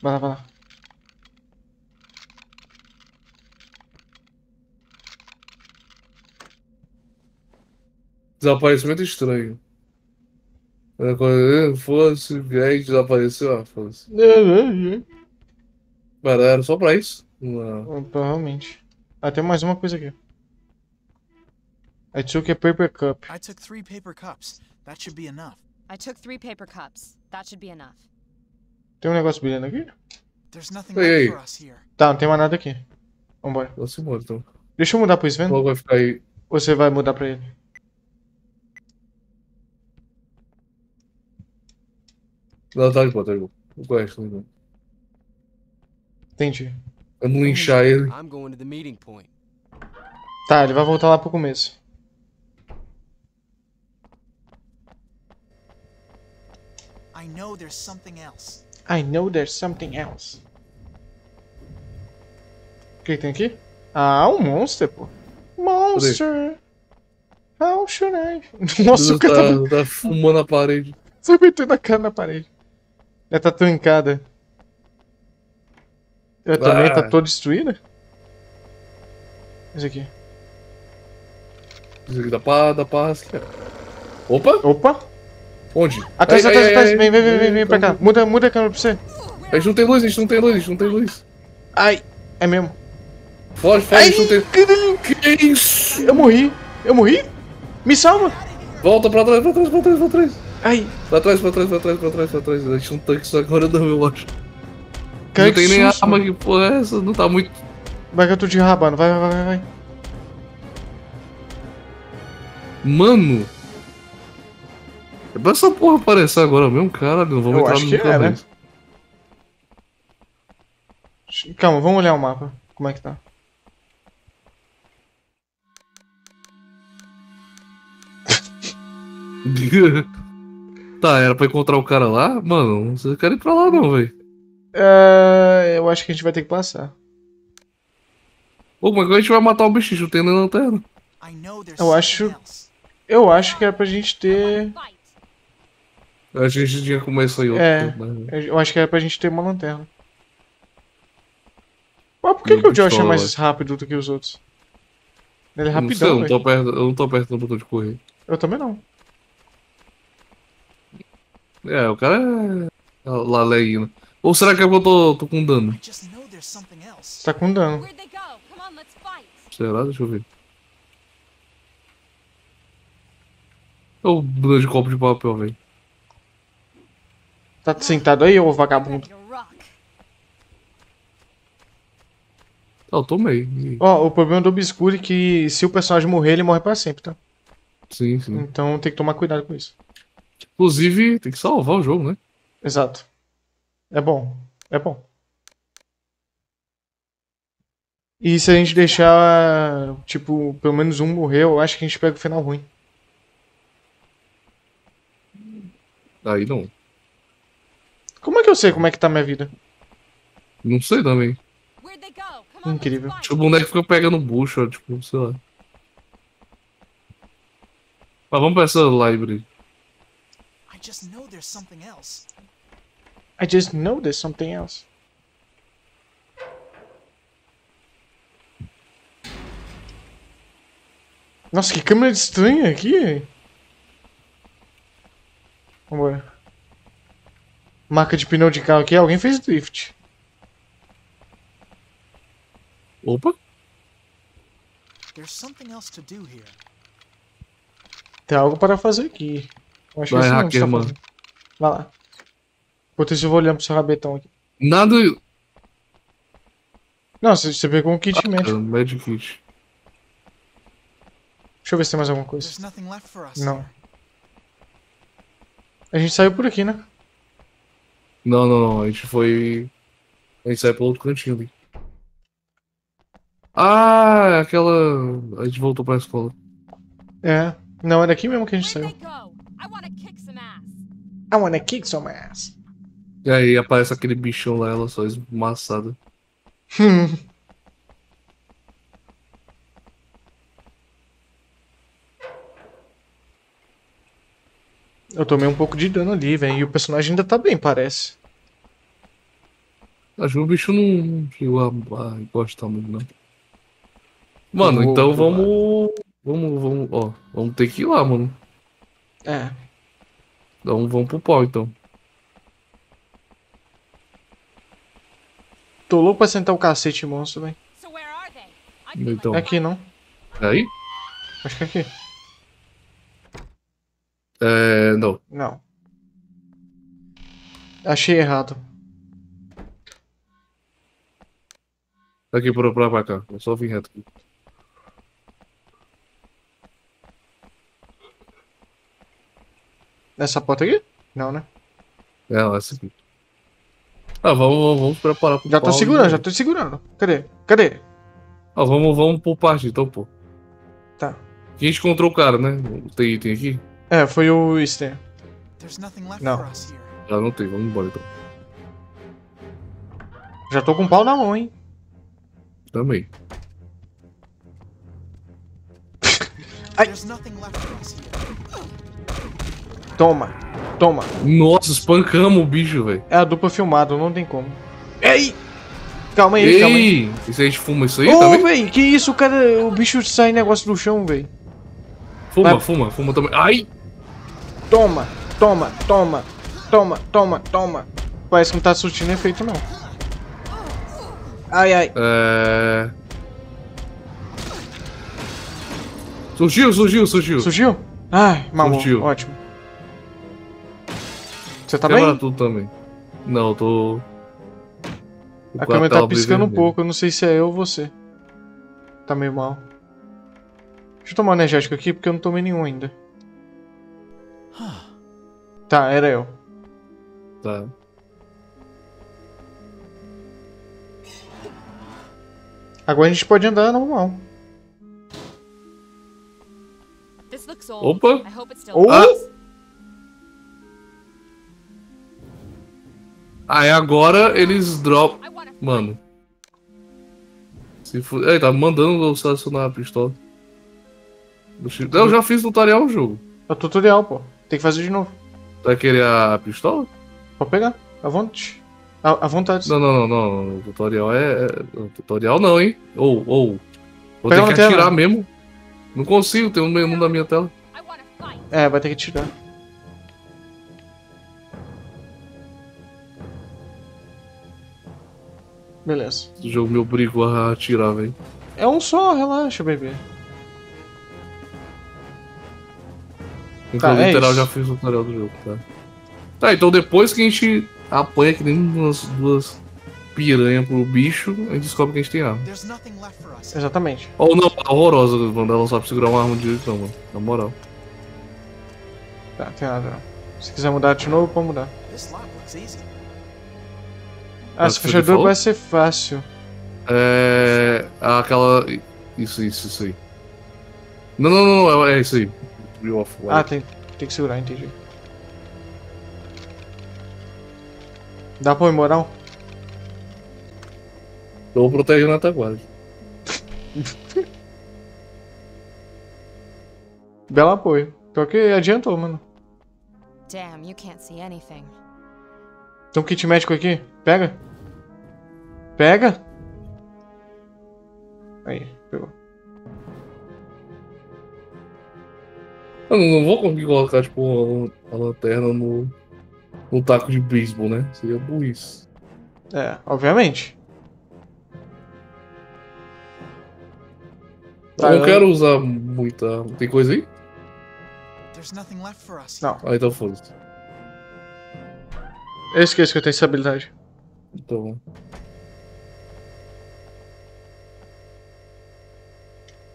Vai lá, vai lá. Desaparecimento estranho. É, Fosse, aí desapareceu, ah, foda-se. Pera, era só pra isso? Não. Provavelmente. Ah, tem mais uma coisa aqui. I took a paper cup. I took three paper cups. That should be enough. I took three paper cups. That should be enough. Tem um negócio brilhando aqui? There's nothing left hey. for us here. Tá, não tem mais nada aqui. Vambora. Vamos embora, então. Deixa eu mudar pro Sven. Logo vai ficar aí. Ou você vai mudar pra ele? Não, tá de boa, tá de boa. Não conhece, não. Entendi. Pra não linchar ele. I'm going to the meeting point. Tá, ele vai voltar lá pro começo. I know there's something else. I know there's something else. O que, que tem aqui? Ah, um monster, pô. Monster. How should I? Nossa, o cara tá, tá, tá fumando a parede. Você metendo a cara na parede. Ela tá trancada. Ela também Ah. tá toda destruída? Isso aqui dá pra, dá pra rasquear. Opa! Opa! Onde? Atrás, Ai, atrás, ai, atrás. ai, Vem, vem, vem, vem, vem pra cá. Muda, muda a câmera pra você. A gente não tem luz, a gente não tem luz, a gente não tem luz. Ai, é mesmo. Foge, foge, a gente não tem. caralho, Que isso? eu morri. Eu morri? Me salva. Volta pra trás, pra trás, pra trás, pra trás. Ai, Pra trás, pra trás, pra trás, pra trás, pra trás. A gente não tá aqui só agora não, eu acho. cara, não tem nem susto. arma, que porra é essa? Não tá muito. Vai que eu tô te rabando. Vai, vai, vai, vai, vai. Mano! É pra essa porra aparecer agora mesmo, cara. Não vamos Eu entrar acho no que é, né? Calma, vamos olhar o mapa. Como é que tá? tá, era pra encontrar o cara lá? Mano, não sei, quero ir pra lá não, velho. É, eu acho que a gente vai ter que passar. É que a gente vai matar o? Não tem nem lanterna. Eu acho-. Eu acho que era pra gente ter. Fight. Eu acho que a gente tinha que começar em outro É. tempo, né? Eu acho que era pra gente ter uma lanterna. Mas por que, que o Josh é mais rápido do que os outros? Ele é Não sei, rapidão, eu não tô perto, eu não tô perto do botão de correr. Eu também não. É, o cara é laleína. Ou será que é porque eu tô, tô com dano? Tá com dano. Será? Deixa eu ver. É o bunda de copo de papel, velho. Tá sentado aí, ô vagabundo? Ah, eu tomei. Ó, o problema do Obscure é que se o personagem morrer, ele morre pra sempre, tá? Sim, sim. Então tem que tomar cuidado com isso. Inclusive, tem que salvar o jogo, né? Exato. É bom. É bom. E se a gente deixar, tipo, pelo menos um morrer, eu acho que a gente pega o final ruim. Aí não. Como é que eu sei como é que tá minha vida? Não sei também. Incrível. let's Acho que fight. o boneco fica pegando bucho, ó, tipo, sei lá. Mas vamos pra essa library. I just know there's something else. I just know there's something else. Nossa, que câmera estranha aqui. Vambora. Marca de pneu de carro aqui. Alguém fez drift. Opa! There's something else to do here. Tem algo para fazer aqui. Eu acho Vai, que não hacker, está mano. fazendo. Vai lá. Isso, eu vou olhando pro seu rabetão aqui. Nada. Não, você, você pegou um kit médico. Ah, Magic Kit. Deixa eu ver se tem mais alguma coisa. Não. A gente saiu por aqui, né? Não, não, não. A gente foi. A gente saiu pelo outro cantinho ali. Ah, aquela. A gente voltou pra escola. É. Não, era aqui mesmo que a gente saiu. I wanna kick some ass. I wanna kick some ass. E aí aparece aquele bichão lá, ela só esmaçada. Hum. Eu tomei um pouco de dano ali, velho. E o personagem ainda tá bem, parece. Acho que o bicho não chegou a, a gostar muito, não. Mano, vou então provar. vamos. Vamos, vamos, ó. Vamos ter que ir lá, mano. É. Então vamos pro pau, então. Tô louco pra sentar o cacete monstro, velho. Então. É aqui, não? É aí? Acho que é aqui. É. Não. Não. Achei errado. Daqui pra, pra, pra cá. Eu só vim reto aqui. Nessa porta aqui? Não, né? É, essa aqui. Ah, vamos, vamos, preparar pro Já tô pau segurando, e- já tô segurando. Cadê? Cadê? Ah, vamos, vamos por parte, então, pô. Tá. A gente encontrou o cara, né? Tem item aqui? É, foi o Easter. Here. Ah, não tem, vamos embora então. Já tô com o pau na mão, hein? Também. Ai. Toma, toma. Nossa, espancamos o bicho, velho. É a dupla filmada, não tem como. Ei! Calma aí, calma aí. Ei! E se a gente fuma isso aí Ô, também? véi, que isso, cara? O bicho sai negócio do chão, véi. Fuma, Vai. fuma, fuma também. Ai! Toma, toma, toma, toma, toma, toma. Parece que não tá surtindo efeito, não. Ai, ai. É. Surgiu, surgiu, surgiu. Surgiu? Ai, mamou. Surgiu. Ótimo. Você tá bem? tudo também. Não, eu tô. A câmera tá piscando um pouco, eu não sei se é eu ou você. Tá meio mal. Deixa eu tomar um energético aqui, porque eu não tomei nenhum ainda. Tá, era eu. Tá. Agora a gente pode andar normal. Old. Opa! Aí agora eles dropam. Mano. Se fu... É, tá mandando eu selecionar a pistola. Eu já fiz tutorial no jogo. É o tutorial, pô. Tem que fazer de novo. Vai querer a pistola? Pode pegar. À vontade. À, à vontade. Não, não, não, não. O tutorial é. é- o Tutorial não, hein? Ou, ou. Vou Pega ter que atirar tela. mesmo. Não consigo, tem um menu na minha tela. É, vai ter que tirar. Beleza. Esse jogo me obrigou a atirar, velho. É um só, relaxa, bebê. Então, Tá, é literal, isso. já fiz o tutorial do jogo, tá? Tá, então depois que a gente apanha que nem umas duas piranha pro bicho, a gente descobre que a gente tem arma. There's nothing left for us. here. Exatamente. Ou não, tá horrorosa, mano. Ela não sabe segurar uma arma direito, não, mano. Na moral. Tá, tem nada não. Se quiser mudar de novo, pode mudar. Ah, foi fechador default? vai ser fácil. É. Aquela. Isso, isso, isso aí. Não, não, não, não, é isso aí. Ah, tem, tem que segurar, entendi. Dá pra ir moral? Tô protegendo a taguarda. Belo apoio. Pior que adiantou, mano. Damn, you can't see anything. Tem um kit médico aqui. Pega. Pega. Aí, pegou. Eu não, vou conseguir colocar, tipo, a, a lanterna no. no taco de beisebol, né? Seria burrice. É, obviamente. Tá, eu não eu- quero usar muita. arma. Tem coisa aí? Não. Ah, então foda-se. Eu esqueço que eu tenho essa habilidade. Então.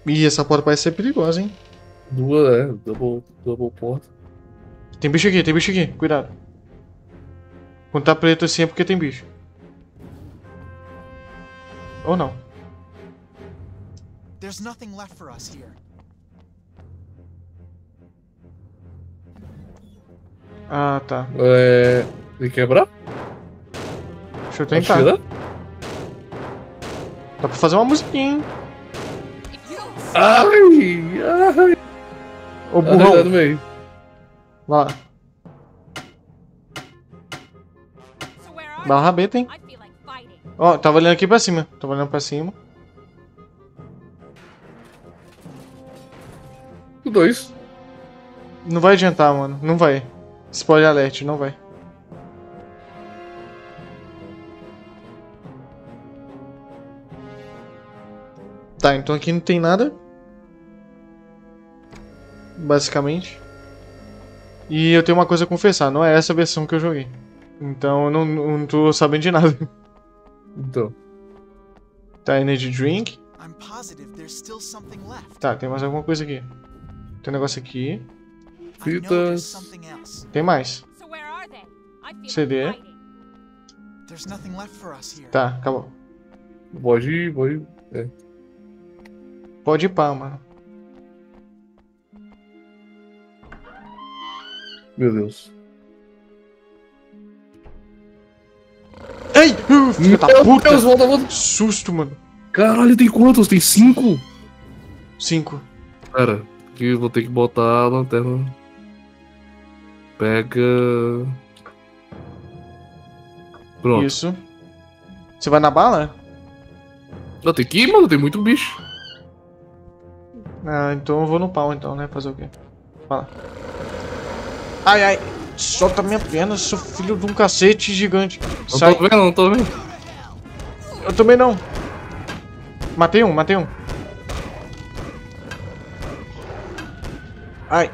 Ih, essa porta parece ser perigosa, hein? Duas, é, double, double porta. Tem bicho aqui, tem bicho aqui. Cuidado. Quando tá preto assim é porque tem bicho. Ou não. There's nothing left for us here. Ah, tá. É. Tem que quebrar? Deixa eu tentar. Atira? Dá pra fazer uma musiquinha, hein? Ai! Ai! Ô, Arranjar burrão. no meio. Vai lá. Dá uma rabeta, hein? Ó, tava olhando aqui pra cima. Tava olhando pra cima. Dois. Não vai adiantar, mano. Não vai. Spoiler alert, não vai. Tá, então aqui não tem nada. Basicamente. E eu tenho uma coisa a confessar, não é essa versão que eu joguei. Então eu não, não tô sabendo de nada. Então. Tá, Energy Drink. Tá, tem mais alguma coisa aqui. Tem um negócio aqui. Fitas. Tem mais. CD. Tá, acabou. Pode ir, pode ir. É. Pode ir pá, mano. Meu Deus. Ei! Filho da puta! Deus, volta, volta. Susto, mano. Caralho, tem quantos? Tem cinco? Cinco. Pera, aqui eu vou ter que botar a lanterna. Pega. Pronto. Isso. Você vai na bala? Não, tem que ir, mano, tem muito bicho. Ah, então eu vou no pau então, né? Fazer o quê? Vai lá. Ai, ai. Solta minha perna, seu filho de um cacete gigante. Não Sai. tô vendo, não tô vendo. Eu também não. Matei um, matei um. Ai.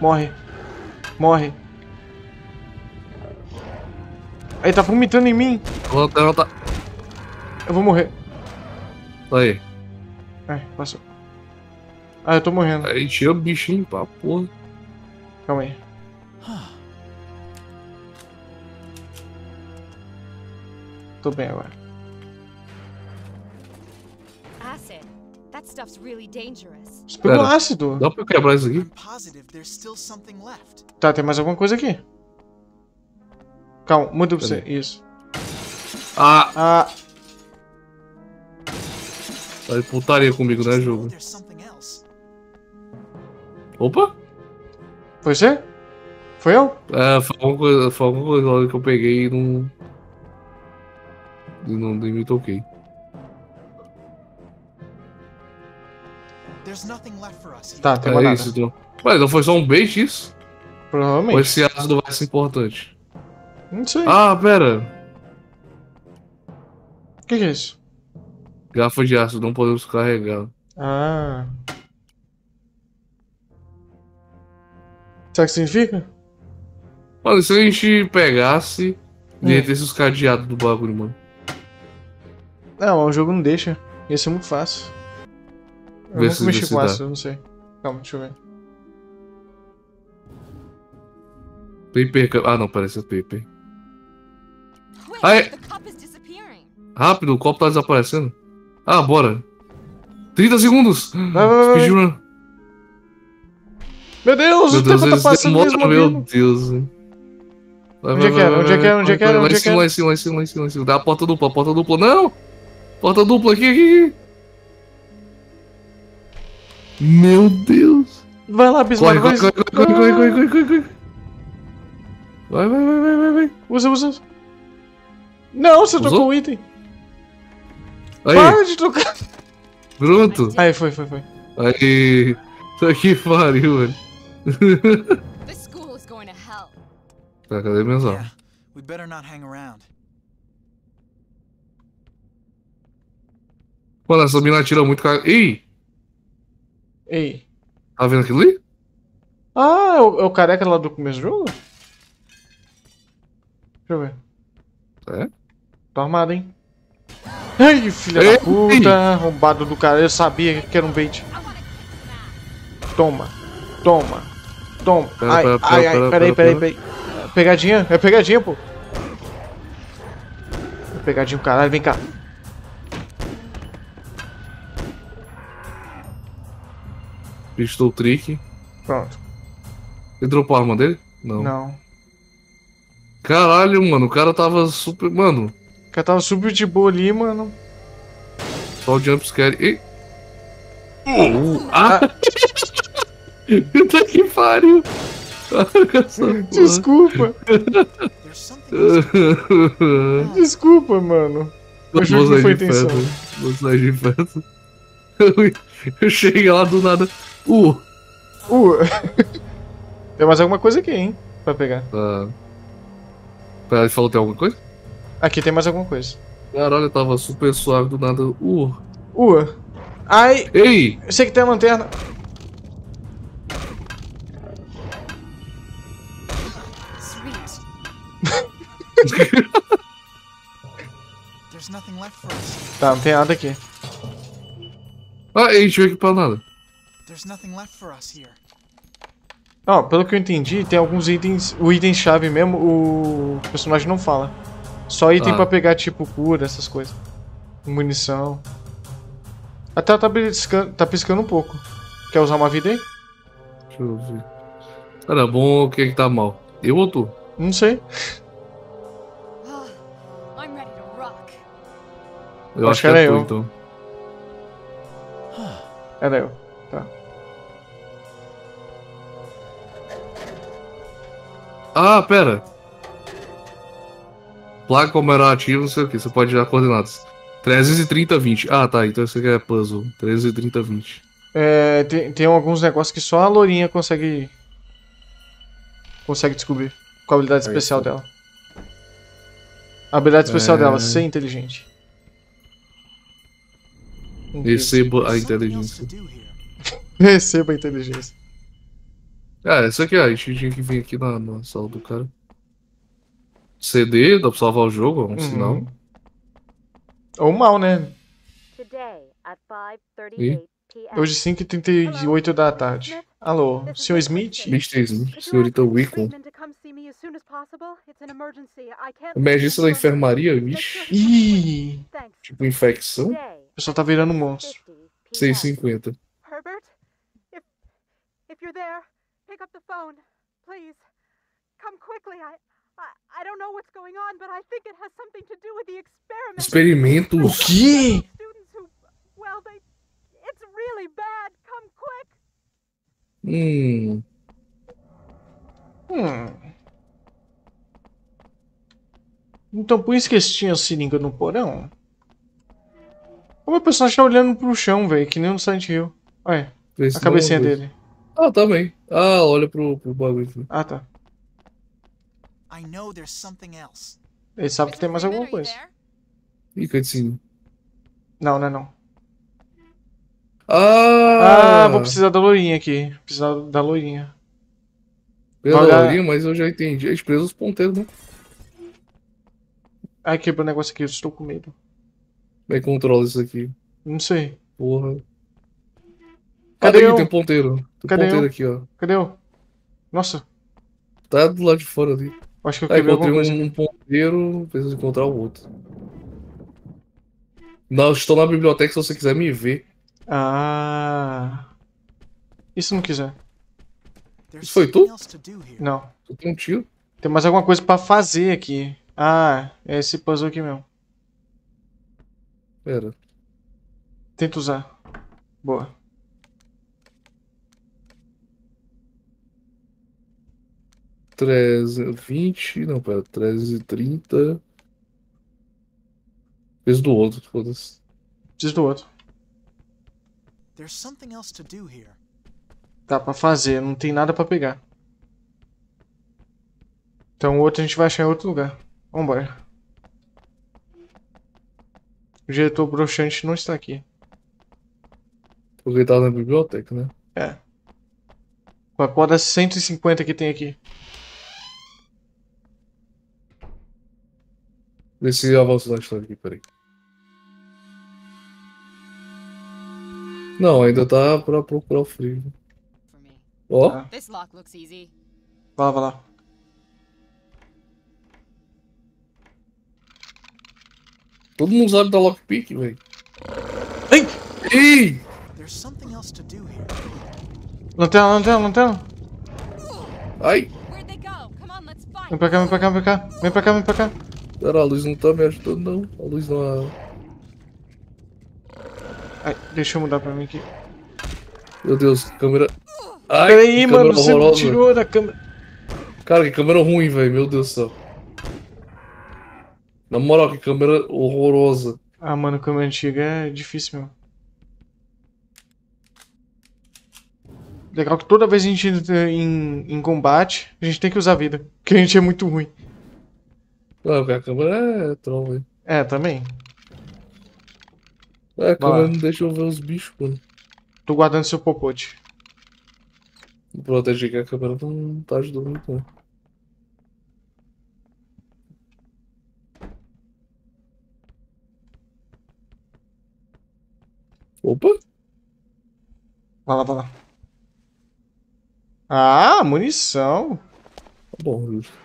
Morre. Morre. Ele tá vomitando em mim. A lanterna tá. Eu vou morrer. Aí. Ai, passou. Ah, eu tô morrendo. Aí tira o bichinho pra porra. Calma aí. Tô bem agora. Acid. That stuff's really dangerous. Você pegou Pera. ácido. Dá pra eu quebrar isso aqui? I'm positive there's still something left. Tá, tem mais alguma coisa aqui. Calma, muda pra você. Isso. Ah, Ah, tá de putaria comigo, né, jogo? Opa! foi você? Foi eu? É, foi alguma coisa, foi alguma coisa lá que eu peguei e não. E não nem me toquei. Tá, tem É nada. isso, então. Mas não foi só um bait isso? Ou Provavelmente. esse ácido vai ser importante? Não sei. Ah, pera! O que, que é isso? Garrafa de ácido, não podemos carregar. Ah. Sabe o que significa? Mano, e se a gente pegasse e derretesse os cadeados do bagulho, mano? Não, o jogo não deixa. Ia ser muito fácil. Eu Vê nunca se- mexi com ácido, eu não sei. Calma, deixa eu ver. Paper. Ah, não, parece paper. Ai. Rápido, o copo tá desaparecendo. Ah, bora. 30 segundos! Vai, vai, vai. Speedrun. Meu Deus, Meu o Deus, tempo tá passando mesmo meu ouvindo. Deus. Vai, Onde vai, é que era? vai, Onde é que era? Onde é que era? Onde Lá é em que era? cima, lá em cima, lá em cima, lá em cima, lá em cima. Dá a porta dupla, a porta dupla. Não! Porta dupla, aqui, aqui, aqui. Meu Deus. Vai lá, Bismarck, corre, vai. corre, corre, corre, corre, corre, corre, corre. Vai, vai, vai, vai, vai, vai. Usa, usa. Não, você Usou? tocou o item. Aí, Para de tocar. pronto. Aí, foi, foi, foi. Aí. Isso aqui pariu, velho. Tá, cadê minhas Yeah, we better not hang around. Mano, essa mina atira muito cara. Ei! Ei. Tá vendo aquilo ali? Ah, é o, é o careca lá do começo do jogo? Deixa eu ver. É? Tô armado, hein? Ai, filha Ei! da puta, arrombado do cara. Eu sabia que era um bait. Toma, toma, toma. Ai, pera, ai, pera, ai, pera, peraí, pera, peraí, peraí. Pegadinha? É pegadinha, pô. É pegadinha, caralho, vem cá. Pistol trick. Pronto. Ele dropou a arma dele? Não. Não. Caralho, mano, o cara tava super. Mano, O cara tava super de boa ali, mano. só o jumpscare. Ei! Uh, ah! Puta que pariu! Desculpa, desculpa, mano. Eu juro que não foi intenção. de perto. Eu, cheguei lá do nada. Uh! Uh. Tem mais alguma coisa aqui, hein? Pra pegar. Tá. Pera, ele falou tem alguma coisa? Aqui tem mais alguma coisa. Caralho, tava super suave do nada. Uh! Uh. Ai, Ei! eu sei que tem a lanterna. Sweet. There's nothing left for us. Tá, não tem nada aqui. Ah, a gente veio aqui pra nada. There's nothing left for us here. Ó, pelo que eu entendi, tem alguns itens. O item chave mesmo, o personagem não fala. Só item Ah. pra pegar, tipo, cura, essas coisas. Munição. Até ela tá piscando, tá piscando um pouco. Quer usar uma vida aí? Deixa eu ver. Cara, bom, o que é que tá mal? Eu ou tu? Não sei. I'm ready to rock. Eu Acho acho, que que era é tu, eu. então. Era eu. Tá. Ah, pera. Placa comemorativa, não sei o que. Você pode dar coordenadas. 330, 20. Ah, tá. Então esse aqui é puzzle. 330, 20. É, tem, tem alguns negócios que só a Lourinha consegue. Consegue descobrir. Com a habilidade especial dela. A habilidade especial É. dela, ser inteligente. Receba a inteligência. Receba a inteligência. Ah, essa aqui, ó. A gente tinha que vir aqui na, na sala do cara. CD, dá pra salvar o jogo, é um Uhum. sinal. Ou mal, né? Today at 5:38 E? Hoje 5h38 da tarde. Alô, Sr. Smith? Mr. Smith, senhorita Wickham. Emergência da enfermaria, vixe. Ih, Tipo, infecção. o pessoal tá virando um monstro. 650. Herbert, if if you're there, pick up the phone, please. Come quickly. I I, I don't know what's going on, but I think it has something to do with the experiment. Experimentos. O quê? Students who, well, they, it's really bad. Come quick. Hum. Hum. Então por isso que eles tinham seringa no porão? O meu personagem tá olhando pro chão, velho, que nem no Silent Hill. Olha, Esse a cabecinha é dele. Ah, também. Ah, olha pro, pro bagulho. Ah, tá. I know there's something else. Ele sabe que tem mais alguma coisa. Ih, cutscene. Não, não é não. Ah! Ah, vou precisar da loirinha aqui. Precisar da loirinha. Pela Olha- loirinha, mas eu já entendi. A gente presa os ponteiros, né? Ai, quebrou o negócio aqui, eu estou com medo. Como é que controla isso aqui? Não sei. Porra. Cadê Cadê eu? aqui? Tem um ponteiro. Tem um Cadê ponteiro eu? aqui, ó. Cadê eu? Nossa, Tá do lado de fora ali. Acho que eu Ah, quebrei encontrei alguma coisa. um, um ponteiro, preciso encontrar o outro. Não, estou na biblioteca se você quiser me ver. Ah. E se não quiser? Isso foi tu? Não. Eu tenho um tiro. Tem mais alguma coisa pra fazer aqui. Ah, é esse puzzle aqui mesmo. Pera. Tenta usar. Boa. Trezentos vinte Não, pera. 330. Peso do outro, foda-se. Preciso do outro. There's something else to do here. Tá pra fazer, não tem nada pra pegar. Então o outro a gente vai achar em outro lugar. Vambora. O diretor broxante não está aqui. Porque ele tava na biblioteca, né? É. Qual das 150 que tem aqui? Vê se avança na história aqui, peraí. Não, ainda tá pra procurar o frio. For me. Ó. This lock looks easy. Vai lá, vai lá. todo mundo sabe da lockpick, velho. Ei! Ei! There's something else to do here. Lanterna, lanterna, lanterna. Ai! Vem pra cá, vem pra cá, vem pra cá. Vem pra cá, vem pra cá. Pera, a luz não tá me ajudando, não. A luz não. Ai, deixa eu mudar pra mim aqui. Meu Deus, câmera. Ai, que mano, você me horrorosa. tirou da câmera. Cara, que câmera ruim, velho. Meu Deus do céu. Na moral, que câmera horrorosa. Ah, mano, câmera antiga é difícil mesmo. Legal que toda vez que a gente entra em, em combate, a gente tem que usar vida. Porque a gente é muito ruim. Não, porque a câmera é troll, velho. É, também. É, a câmera não deixa eu ver os bichos, mano. Tô guardando seu popote. Proteger que a câmera não tá ajudando muito, não. Opa! Vai lá, vai lá. Ah, munição. Tá bom, I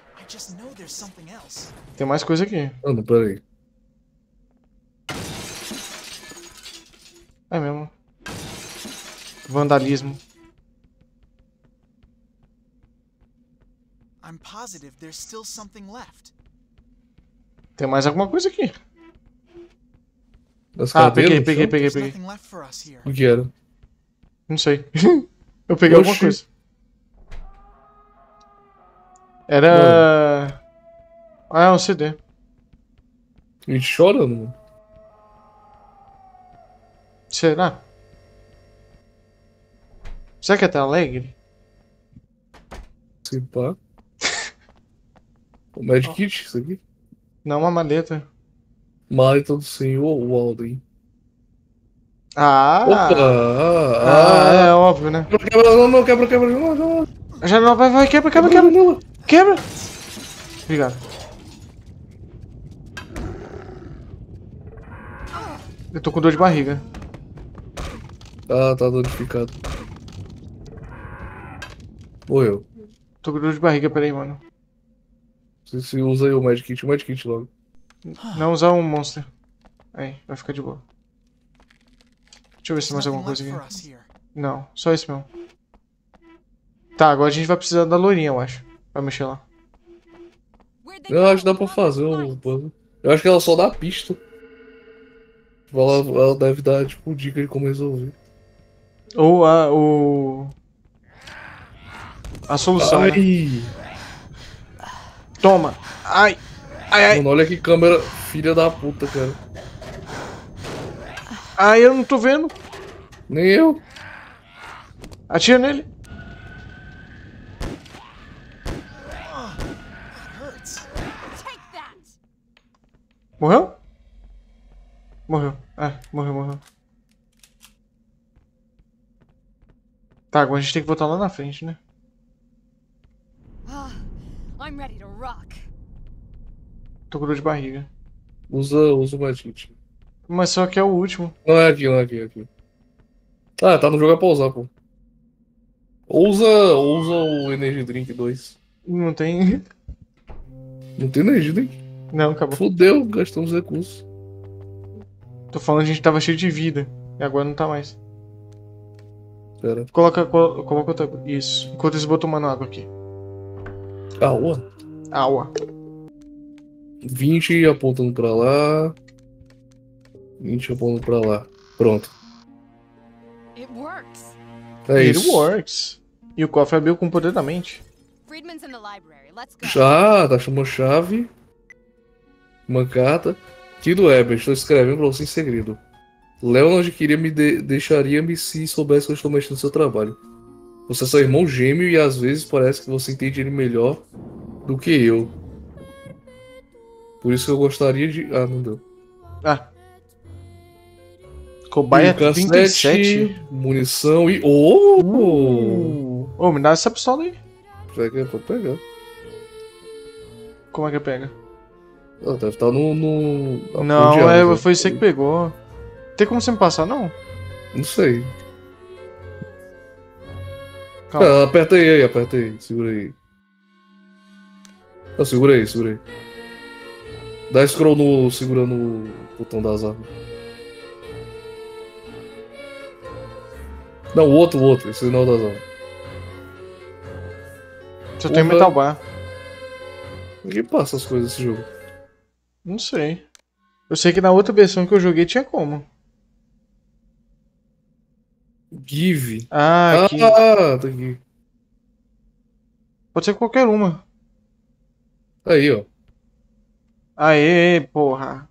Tem mais coisa aqui. Não, peraí. É mesmo. Vandalismo. I'm positive there's still something left. Tem mais alguma coisa aqui. Das Ah, peguei, peguei, peguei, peguei. O que era? Não sei. Eu peguei alguma Oxi. coisa. Era. Ah, é um CD. A gente chora, mano. Será? Será que é até alegre? Se pá. O Mad Kit, isso aqui? Não, uma maleta. Maleta do senhor Walden. Ah! Opa! Ah, Ah, é óbvio, né? Quebra, quebra, não, não, quebra, quebra, não, não. Já não, vai, vai, quebra, quebra, quebra. Quebra! Obrigado. Eu tô com dor de barriga. Ah, tá danificado. Morreu. Tô com dor de barriga, peraí, mano. Você se usa aí o Mad Kit, o Mad Kit logo. Não usar um monster. Aí, vai ficar de boa. Deixa eu ver se tem mais alguma coisa aqui. Não, só esse mesmo. Tá, agora a gente vai precisar da lourinha, eu acho. Pra mexer lá. Eu acho que dá pra fazer o puzzle. Eu acho que ela só dá a pista. Ela, ela deve dar, tipo, dica de como resolver. Ou a. O. A solução. né? Ai! Toma! Ai! Ai, ai! Mano, olha que câmera filha da puta, cara. Ai, eu não tô vendo! Nem eu. Atira nele! Tá, agora a gente tem que voltar lá na frente, né? Ah, I'm ready to rock. Tô com dor de barriga. Usa, usa o Mad Kit. Mas só que é o último. Não é aqui, não é aqui, é aqui. Ah, tá no jogo é pra usar, pô. Usa, usa o Energy Drink 2. Não tem. Não tem Energy Drink? Não, acabou. Fudeu, gastamos recursos. Tô falando que a gente tava cheio de vida. E agora não tá mais. Pera. Coloca, colo- coloca outra. Isso. Enquanto eles botam tomando água aqui. Ué. Água. 20 apontando pra lá. 20 apontando pra lá. Pronto. It works. É It isso. works. E o cofre abriu com o poder da mente. Friedman's in the library. Let's go. Já, tá chamando chave. Uma carta. Querido Herbert, estou escrevendo pra você em segredo. Leonard queria me de deixaria-me se soubesse que eu estou mexendo no seu trabalho. Você é seu irmão gêmeo e às vezes parece que você entende ele melhor do que eu. Por isso que eu gostaria de. Ah, não deu. Ah. Cobaia cassete, 37. munição e. Oh! Uh. Ô, me dá essa pistola aí. Pega pra pegar. Como é que pega? Ah, deve estar no. no na Não, é, foi você que pegou. Tem como você me passar, não? Não sei. Calma. Ah, aperta aí, aí, aperta aí. Segura aí. Ah, segura aí, segura aí. Dá scroll no. segurando o botão das armas. Não, o outro, o outro. Esse não é o das armas. Só tem. Metal Bar. Ninguém passa as coisas nesse jogo. Não sei. Eu sei que na outra versão que eu joguei tinha como. Give. Ah, aqui. Ah, tá aqui. Pode ser qualquer uma. Aí, ó. Aê, porra.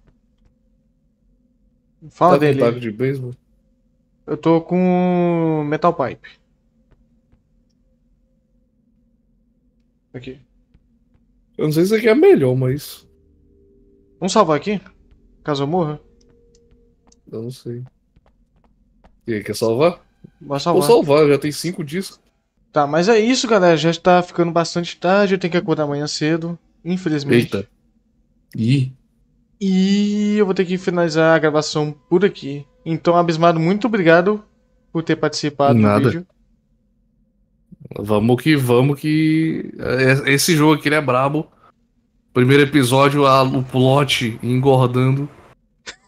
Fala tá com dele. taco de beisebol? Eu tô com Metal Pipe. Aqui. Eu não sei se aqui é melhor, mas. Vamos salvar aqui? Caso eu morra? Eu não sei. E aí, quer salvar? Vou salvar. salvar, já tem cinco discos. Tá, mas é isso, galera. Já está ficando bastante tarde. Eu tenho que acordar amanhã cedo. Infelizmente. Eita. Ih. E eu vou ter que finalizar a gravação por aqui. Então, Abismado, muito obrigado por ter participado Nada. do vídeo. Vamos que vamos que. é- Esse jogo aqui ele é brabo. Primeiro episódio, a- o plot engordando.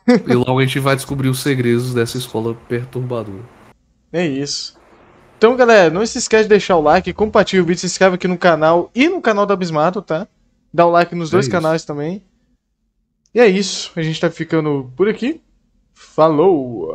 e logo a gente vai descobrir os segredos dessa escola perturbadora. É isso. Então, galera, não se esquece de deixar o like, compartilha o vídeo, se inscreve aqui no canal e no canal da Abismato, tá? Dá o like nos É dois isso. canais também. E é isso. A gente tá ficando por aqui. Falou!